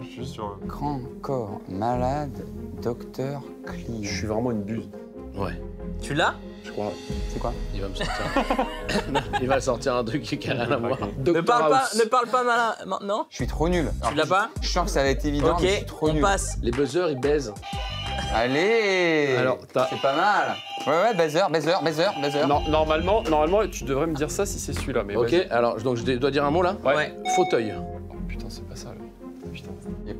Je suis sûr. Grand corps malade, docteur, client. Je suis vraiment une buse, Ouais. Tu l'as? Je crois. C'est quoi? Il va me sortir. il va sortir un truc qui a rien à voir. ne parle, pas, ne parle pas malin maintenant. Je suis trop nul. Alors, l'as pas? Je sens que ça va être évident, Ok, mais je suis trop on nul. passe. Les buzzers, ils baisent. Allez Alors, t'as- C'est pas mal. Ouais, ouais, buzzer, buzzer, buzzer, buzzer. Non, normalement, normalement, tu devrais me dire ça si c'est celui-là. Mais Ok, vas-y. alors donc je dois dire un mot là? Ouais. Ouais. Fauteuil.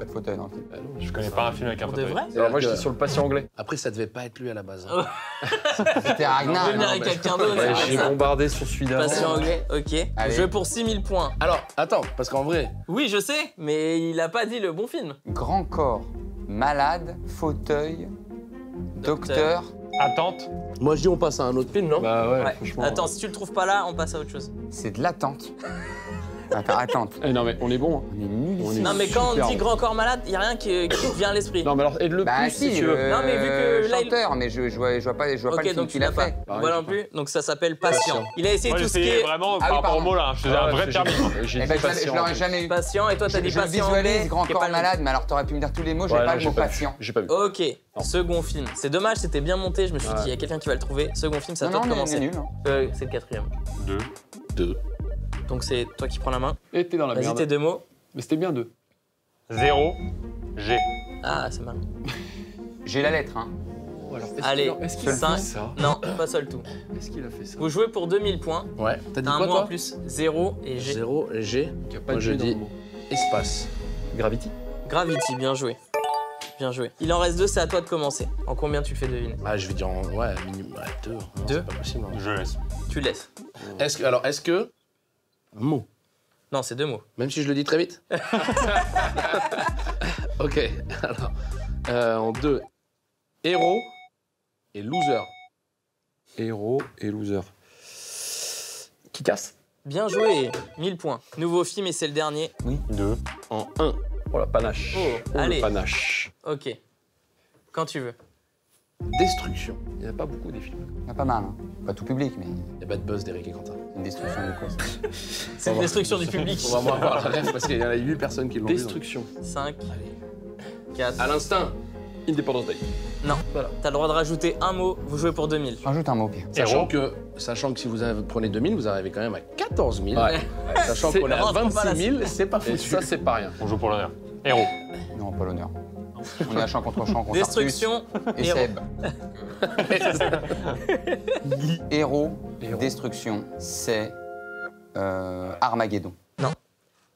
Pas de fauteuil dans le film. Bah non, Je connais pas un film avec un Pour de fauteuil. vrai Alors moi, j'étais sur le patient anglais. Après, ça devait pas être lui à la base. Oh. C'était On Ragnar. peut venir non, avec mais- quelqu'un d'autre. Ouais, c'est j'ai bombardé sur celui d'avant. Patient anglais, ok. Allez. Vous jouez pour 6000 points. Alors, attends, parce qu'en vrai, Oui, je sais, mais il a pas dit le bon film. Grand corps malade, fauteuil, docteur. Attente moi je dis on passe à un autre film, non? Bah ouais, Ouais. franchement. Attends, si tu le trouves pas là, on passe à autre chose. C'est de l'attente. Attends, attente. Eh, non mais on est bon. hein. On est nuls ici. Non, mais quand on dit bon. grand corps malade, il y a rien qui, qui te vient à l'esprit. Non mais alors aide-le Bah plus si, si tu veux. le Non, mais vu que là, il- chanteur, mais je, je, vois, je vois pas, je vois pas Ok, le film donc tu qu'il a l'as pas. fait. Pareil, Moi non plus, donc ça s'appelle patient. Patient. Il a essayé Moi, tout ce qui j'essayais est vraiment Ah par rapport au pardon. mot là. Je faisais Ah, un vrai. J'ai Eh dit ben, je l'avais- patient. je l'aurais jamais eu. patient et toi t'as Je, dit je patient visualise anglais. grand qui est corps pas le- malade, mais alors t'aurais pu me dire tous les mots, j'ai Ouais, pas non, le mot pas vu. patient. J'ai pas vu. Ok, second film. C'est dommage, c'était bien monté. Je me suis dit, il y a quelqu'un qui va le trouver. Second film, à Non, toi non, on est commencer. nul. hein. Euh, c'est le quatrième. Deux. Deux. Donc c'est toi qui prends la main. Et t'es dans la Vas-y, merde. tes deux mots. Mais c'était bien deux. Zéro. G. Ah, c'est mal. J'ai la lettre, hein. Oh, alors, est-ce Allez, qu'il a- est-ce qu'il a fait ça Non, pas seul tout. Est-ce qu'il a fait ça Vous jouez pour 2000 points. Ouais. T'as dit T'as un quoi mot en toi plus. 0 et G. Zéro, G. Il y a pas Moi de je G dans dis le mot. espace. Gravity Gravity, bien joué. Bien joué. Il en reste deux, c'est à toi de commencer. En combien tu le fais deviner Ah, je vais dire en. Ouais, minimum. Ouais, deux. Non, Deux C'est pas possible. hein. Je laisse. Tu laisses. Est-ce que, alors, est-ce que. Un mot. Non, c'est deux mots. Même si je le dis très vite Ok, alors. euh, en deux. Héros et loser. Héros et loser. Qui casse? Bien joué. 1000 points. Nouveau film et c'est le dernier. Deux. En un. Oh la panache. Oh, allez. panache. Ok. Quand tu veux. Destruction. Il n'y en a pas beaucoup des films. Il y a pas mal. hein. Pas tout public, mais Il y a Bad Buzz d'Eric et Quentin. une destruction de quoi ça C'est une destruction du public. On va vraiment avoir la rêve parce qu'il y en a 8 personnes qui l'ont vu. Destruction. 5, 4. À l'instinct. Independence Day. Non. Voilà. T'as le droit de rajouter un mot. Vous jouez pour 2000. Rajoute un mot, Pierre. Sachant Héros. que, sachant que si vous avez- prenez 2000, vous arrivez quand même à 14 000. Ouais. Sachant C'est- qu'on est à rentre pas là, 26 000, c'est pas foutu. ça, c'est pas rien. On joue pour l'honneur. Héros. Non, pas l'honneur. On est à champ contre champ contre Destruction, Artus et héros. Seb. Héros, Héros. destruction, c'est euh, Armageddon.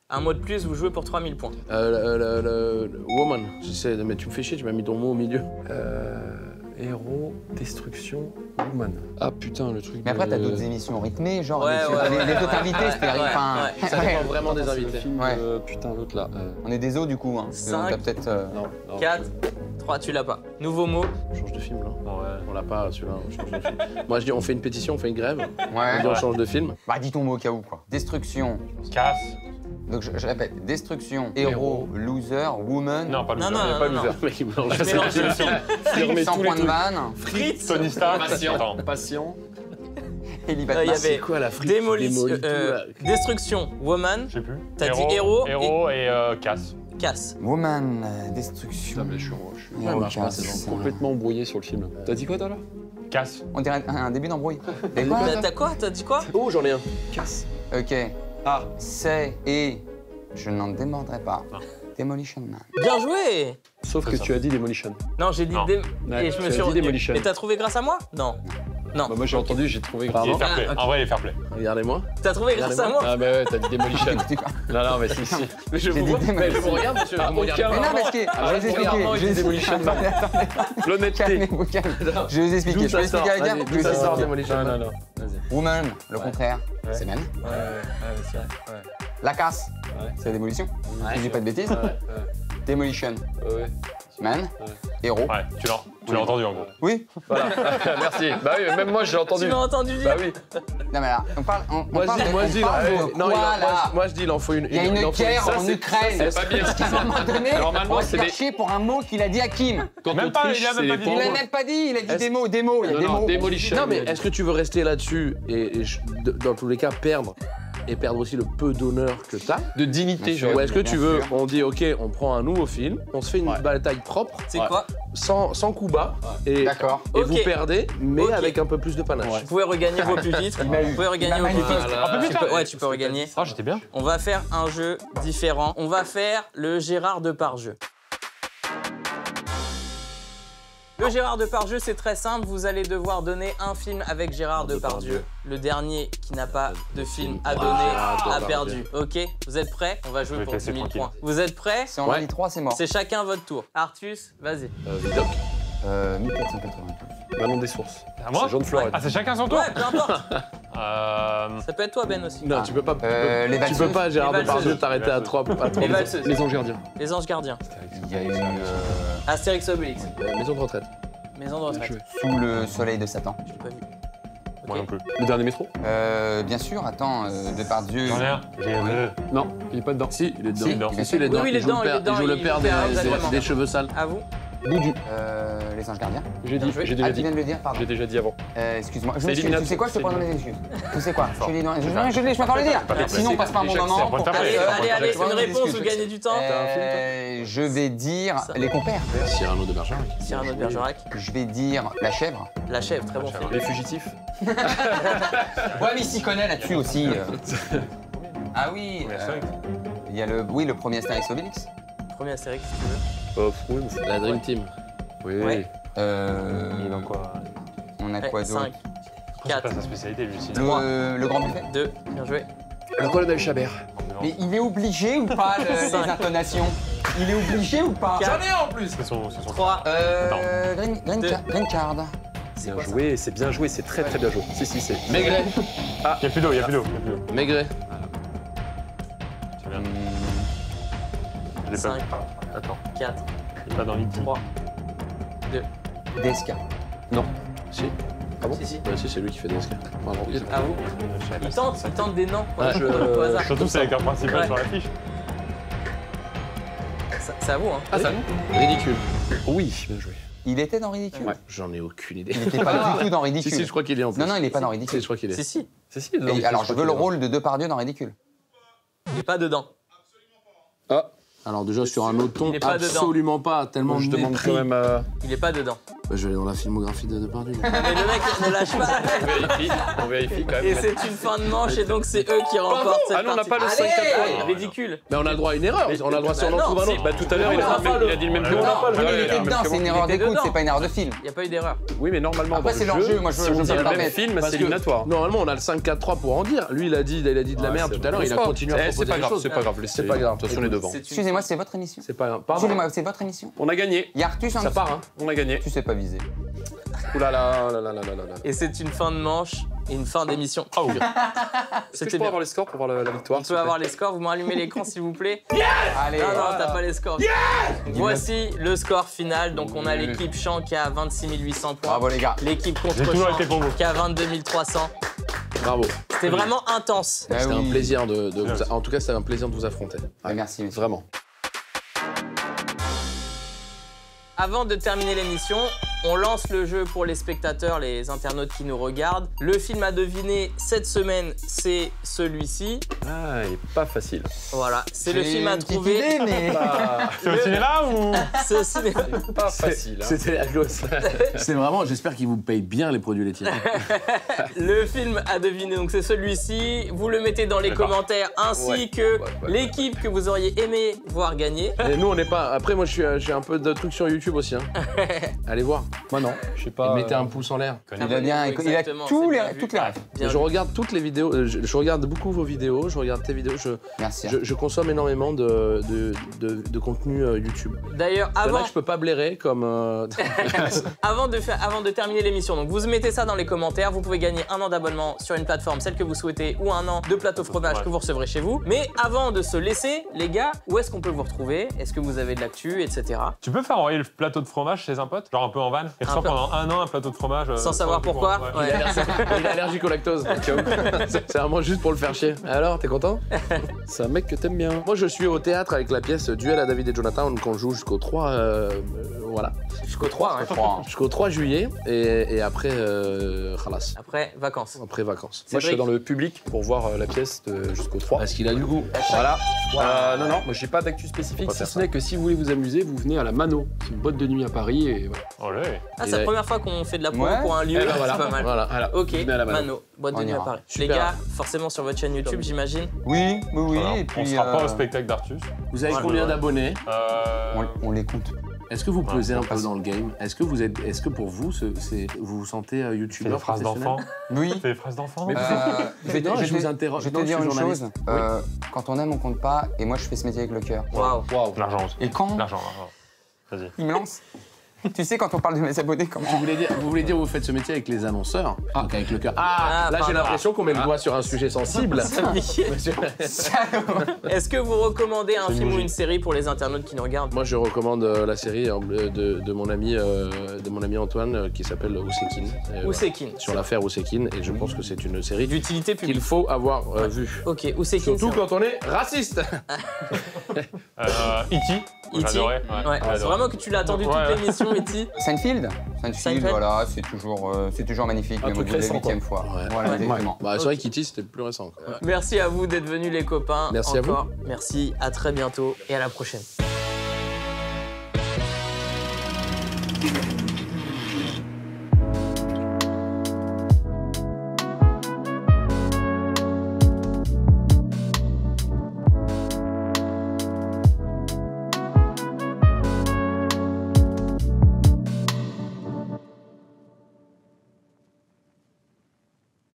Un mot de plus, vous jouez pour 3000 points. Euh, le, le- le- woman, j'essaie de mais tu me fais chier, tu m'as mis ton mot au milieu. Euh, héros, destruction, woman. Ah putain, le truc Mais après, de- t'as d'autres émissions rythmées, genre Ouais, les, ouais, les- ouais, les autres invités, c'était ouais, enfin, ouais. Ça dépend vraiment des invités. film Ouais. de- Putain, l'autre là. euh, On est des os du coup. Hein. Cinq. T'as peut-être. euh, Non, non. 4, 3, tu l'as pas. Nouveau mot. On change de film là. Ouais. On l'a pas celui-là, on change de film. Moi je dis on fait une pétition, on fait une grève, on Ouais. dit on change de film. Bah, dis ton mot au cas où, quoi. Destruction. Casse. Donc, je, je répète. Destruction, héros, loser, woman. Non, pas Non, loser. non, Il y a non, pas non, non. loser. Le mec, il mélange Je ça. mélange les films. Il remet 100 tous les points de vanne. Fritz. Tony Stark. Patient. Ellie Euh, il y avait C'est quoi la frite Démolition. Euh, destruction, woman, Je sais plus. T'as dit héros Héros et euh, casse. casse. Woman, euh, destruction. Putain, mais je suis, je suis- complètement embrouillé sur le film. T'as dit quoi, toi là? Casse. On dirait un, un début d'embrouille. T'as t'as quoi? T'as dit quoi? Oh j'en ai un. Casse. Ok. Ah. C'est et. Je n'en démordrai pas. Ah. Demolition Man. Bien joué Sauf que ça. tu as dit Demolition. Non, j'ai dit Non. dé- Ouais, et je me suis dit. Demolition. Mais t'as trouvé grâce à moi? Non. Non. Bah, moi j'ai entendu, j'ai trouvé. Il est fair play. En vrai, il est fair play. Regardez-moi. T'as trouvé grâce à moi Ah, bah ouais, t'as dit Demolition. Non, non, mais si, si. Mais je J'ai vous, mais je Demolition. vous regarde, monsieur. Ah, vous. Mais non, je vais vous expliquer. Regarde-moi, Je vais dit vous Demolition. expliquer. L'honnêteté. Calmez-vous, calmez-vous. Je vais vous expliquer. Je sort expliquer à la gamme ça sort Vas-y. Demolition Non, non, non. Woman, le contraire, c'est man. Ouais, ouais, ouais, c'est vrai. La casse, c'est la démolition. Si je dis pas de bêtises. Ouais, ouais, Demolition, ouais, ouais. man, héros. Ouais, tu l'as tu l'as entendu en gros. Oui Voilà, merci. Bah oui, même moi j'ai Tu entendu. m'as entendu dire Bah oui. Non mais là, on parle, on, on Moi je parle dis, de, moi on je dis, non, de non, quoi, il en- moi, là je- moi je dis, il en faut une. Il y a une guerre Ça, en Ukraine. C'est pas bien. À un moment donné, Alors, on se des- chier pour un mot qu'il a dit à Kim. Quand Même pas, il a même c'est pas les dit. Il points. l'a même pas dit, il a dit des mots, des mots, il y a Non, des mots. Demolition. Non mais est-ce que tu veux rester là-dessus et, dans tous les cas perdre et perdre aussi le peu d'honneur que t'as dit. De dignité, genre. Ou est-ce que tu veux, sûr. on dit ok, on prend un nouveau film, on se fait une Ouais. bataille propre, C'est Ouais. quoi sans, sans coup bas, et, D'accord. et Ok. vous perdez, mais avec un peu plus de panache. Ouais. Vous pouvez regagner vos plus vite. m'a eu. Vous pouvez regagner vos Tu peux- Ouais, tu peux regagner. Ah, j'étais bien. On va faire un jeu différent. On va faire le Gérard Depardieu. Le Gérard Depardieu, c'est très simple. Vous allez devoir donner un film avec Gérard Depardieu. Le dernier qui n'a pas de film à donner a perdu. Ok Vous êtes prêts? On va jouer pour te 10 laisser 000 tranquille. points. Vous êtes prêts? Si on dit trois, c'est mort. C'est chacun votre tour. Artus, vas-y. Euh, Vidoc, Euh, 1480. Manon des sources. À moi C'est Jean de Florette. Ah, c'est chacun son tour Ouais, peu importe. Euh. Ça peut être toi, Ben aussi. non, tu peux pas, tu peux- Euh, les tu peux valseuses. pas Gérard Les Depardieu valseuses. t'arrêter à trois, à trois Les valseuses. Les anges gardiens. Les anges gardiens. Il y a eu euh, Astérix Obélix. Euh, maison de retraite. Maison de retraite. joué. Sous le soleil de Satan. J'ai pas vu. Moi Ok. non plus. Le dernier métro Euh, bien sûr, attends, euh, Depardieu. J'en ai un. J'ai deux. Non, il est pas dedans. Si, il est dedans. Si, dedans. bien Si, il est dedans. Oui, oui, il est joue le dedans, il est père- dedans, Il joue le il père joue des, le père, des- exactement. des cheveux sales. À vous Boudu. Euh, les anges gardiens. J'ai dit, j'ai Ah, déjà tu dit. viens de le dire, pardon. J'ai déjà dit avant. Euh, excuse-moi. Je m'excuse. Tu sais quoi, je te prends mes excuses. Tu sais quoi Je m'attends à le dire. Sinon, on passe bon Échec, moment. Allez, allez, une réponse, vous gagnez du temps. Euh, je vais dire les compères. Cyrano de Bergerac. Cyrano de Bergerac. Je vais dire la chèvre. La chèvre, très bon film. Les fugitifs. Ouais, mais il s'y connaît là-dessus aussi. Ah oui. Euh. Il y a le, oui, le premier Astérix Obélix. Premier Astérix, si tu veux. Oui, mais c'est- La Dream Team. Oui. Ouais. Euh, Il dans quoi on a quoi d'autre 5, C'est 4, pas sa spécialité, lui aussi. le, le grand buffet. 2, bien joué. Le colonel Chabert. Mais il est obligé ou pas le- les intonations? Il est obligé ou pas? Quatre. ai en plus C'est son, c'est son 3, Euh, green, green, Deux. ca- green card. c'est Bien joué, c'est bien joué, c'est très très bien joué. Si, si, c'est. Maigret. Il y a plus d'eau, il y a plus d'eau. il y a plus d'eau. Maigret. C'est bien. Je l'ai pas 5, vu. Attends, 4, il est pas dans l'IT. 3, DSK. Si. si, si. Ouais, si, c'est lui qui fait. Bravo. À vous. Il tente, il tente des noms. Ouais, Au je- hasard. Surtout, c'est l'acteur principal Ouais. sur l'affiche. Ça- C'est à vous, hein. Ah, ça Ridicule. Oui, bien joué. Il était dans Ridicule Ouais, j'en ai aucune idée. Il n'était pas du tout dans Si, Ridicule. si, je crois qu'il est en plus. Non, non, il n'est pas dans Si, Ridicule. je crois qu'il est. Si, si. Si, si, alors, je veux le rôle de Depardieu dans Ridicule. Il est pas dedans. Ah. Alors déjà sur un autre ton, Il est pas dedans. absolument pas, tellement Je de demande quand même à. Il est pas dedans. Bah, je vais aller dans la filmographie de Depardieu. Mais le mec ne lâche pas. On vérifie, on vérifie quand Et même. c'est une fin de manche et donc c'est eux qui remportent cette Ah non, on n'a pas le Allez 5 à 3. Ridicule. Mais on a le droit à une erreur, on a le droit si on en Bah trouve un non, autre. Bah tout à l'heure, il, On a dit- le- il a dit le même on mais il était dedans, c'est une erreur d'écoute, c'est pas une erreur de film. Il n'y a pas eu d'erreur. Oui, mais normalement, Après, c'est le leur jeu, moi, je- si on dit le même film, c'est éliminatoire. Normalement, on a le 5-4-3 pour en dire. Lui, il a dit, il a dit de la Ah, merde tout à l'heure, il a continué à proposer C'est pas des grave, choses. c'est pas grave, C'est pas grave. De toute façon, on est devant. Excusez-moi, c'est votre émission. C'est pas grave. Excusez-moi, c'est votre émission. On a gagné. Il y a Artus en Ça part, hein. On a gagné. Tu sais pas viser. Ouh là là, là là là là là là. Et c'est une fin de manche et une fin d'émission. Oh, Est-ce que je C'était peux bien. avoir les scores pour voir la, la victoire On peut avoir les scores, vous m'allumez l'écran s'il vous plaît. Allez, Non, non, t'as pas les scores. Voici le score final. Donc on a l'équipe Champ qui a 26 800 points. Bravo les gars. L'équipe contre toujours Champ été pour vous. qui a 22 300. Bravo. C'était vraiment intense. Ah C'était un oui. plaisir de, de vous. En tout cas, c'était un plaisir de vous affronter. Ah, Merci. monsieur. Vraiment. Avant de terminer l'émission, on lance le jeu pour les spectateurs, les internautes qui nous regardent. Le film à deviner cette semaine, c'est celui-ci. Ah, il est pas facile. Voilà, c'est le film à trouver. idée, mais- C'est au cinéma ou C'est au cinéma. c'est pas facile. hein. C'était la gosse. C'est vraiment, j'espère qu'ils vous payent bien les produits laitiers. Le film à deviner, donc c'est celui-ci. Vous le mettez dans les commentaires ainsi Ouais, que ouais, ouais. l'équipe que vous auriez aimé voir gagner. Et nous, on n'est pas. Après, moi, je suis, j'ai un peu de trucs sur YouTube aussi. Hein. Allez voir. Moi non, je sais pas. Mettez euh, un pouce en l'air. Il a bien, il a tous les, toutes les rêves. Bien je vu. regarde toutes les vidéos, euh, je, je regarde beaucoup vos vidéos, je regarde tes vidéos, je, Merci. je, je consomme énormément de, de, de- de contenu euh, YouTube. D'ailleurs, avant, que je peux pas blairer comme. euh, avant, de faire, avant de terminer l'émission, donc vous mettez ça dans les commentaires. Vous pouvez gagner un an d'abonnement sur une plateforme, celle que vous souhaitez, ou un an de plateau fromage que vous recevrez chez vous. Mais avant de se laisser, les gars, où est-ce qu'on peut vous retrouver? Est-ce que vous avez de l'actu, etc. Tu peux faire envoyer le plateau de fromage chez un pote? Genre un peu en van Et reçoit pendant un an un plateau de fromage. euh, Sans savoir pour- pourquoi ouais. Ouais. Il est allergique au lactose. C'est vraiment juste pour le faire chier. Alors, t'es content? C'est un mec que t'aimes bien. Moi, je suis au théâtre avec la pièce Duel à David et Jonathan qu'on joue jusqu'au 3. euh, euh, voilà. Jusqu'au 3, hein. Trois. Jusqu'au 3 juillet et, et après. Euh, khalas. Après, vacances. Après vacances. Moi, je serai dans le public pour voir la pièce de- jusqu'au 3. Parce qu'il a du goût. Voilà. Euh, non, non, moi j'ai pas d'actu spécifique, si ce n'est que si vous voulez vous amuser, vous venez à la Mano. C'est une boîte de nuit à Paris et voilà. Ah, c'est la première fois qu'on fait de la promo Ouais. pour un lieu, Eh ben c'est voilà. pas mal. Voilà. Voilà. Ok, Mano. Mano, boîte de On nuit à. Paris. Super. Les gars, forcément sur votre chaîne YouTube, j'imagine. Oui, oui, oui. Voilà. Et On puis, sera pas euh, au spectacle d'Artus. Vous avez combien d'abonnés Euh, on, on l'écoute. Est-ce que vous Ouais, pesez on un peu dans le game? Est-ce que vous êtes, est-ce que pour vous, ce- c'est, vous vous sentez euh, youtubeur des phrases professionnel? d'enfant. Oui. Fais des phrases d'enfant. Mais Euh, je Non, vous te- interroge. Je vais te dire une journaliste. chose. euh, quand on aime, on compte pas. Et moi, je fais ce métier avec le cœur. Waouh. Waouh. L'argent aussi. Et quand L'argent, l'argent. Vas-y. il me lance, tu sais, quand on parle de mes abonnés, comment Vous voulez dire, vous voulez dire, vous faites ce métier avec les annonceurs, donc avec le cœur. Ah, Ah, là j'ai l'impression qu'on met le doigt sur un sujet sensible. Est-ce que vous recommandez un film ou une série pour les internautes qui nous regardent? Moi, je recommande euh, la série euh, de, de mon ami, euh, de mon ami Antoine, euh, qui s'appelle Ousekin. Et, Ou euh, c'est qui Sur l'affaire Ousekin, et je pense que c'est une série D'utilité qu'il publique. faut avoir euh, vue. Ok, ou c'est qui Surtout quand on est raciste. Euh, E.T. Ouais, c'est vraiment que tu l'as attendu toute l'émission, E.T. Seinfeld Seinfeld, voilà, c'est toujours, euh, c'est toujours magnifique. Un mais truc vous le récent, huitième fois. Ouais. Voilà, Ouais. exactement. Bah, c'est vrai qu'E.T. c'était plus récent. quoi. Merci à vous d'être venus les copains. Merci à vous. Merci, à très bientôt et à la prochaine.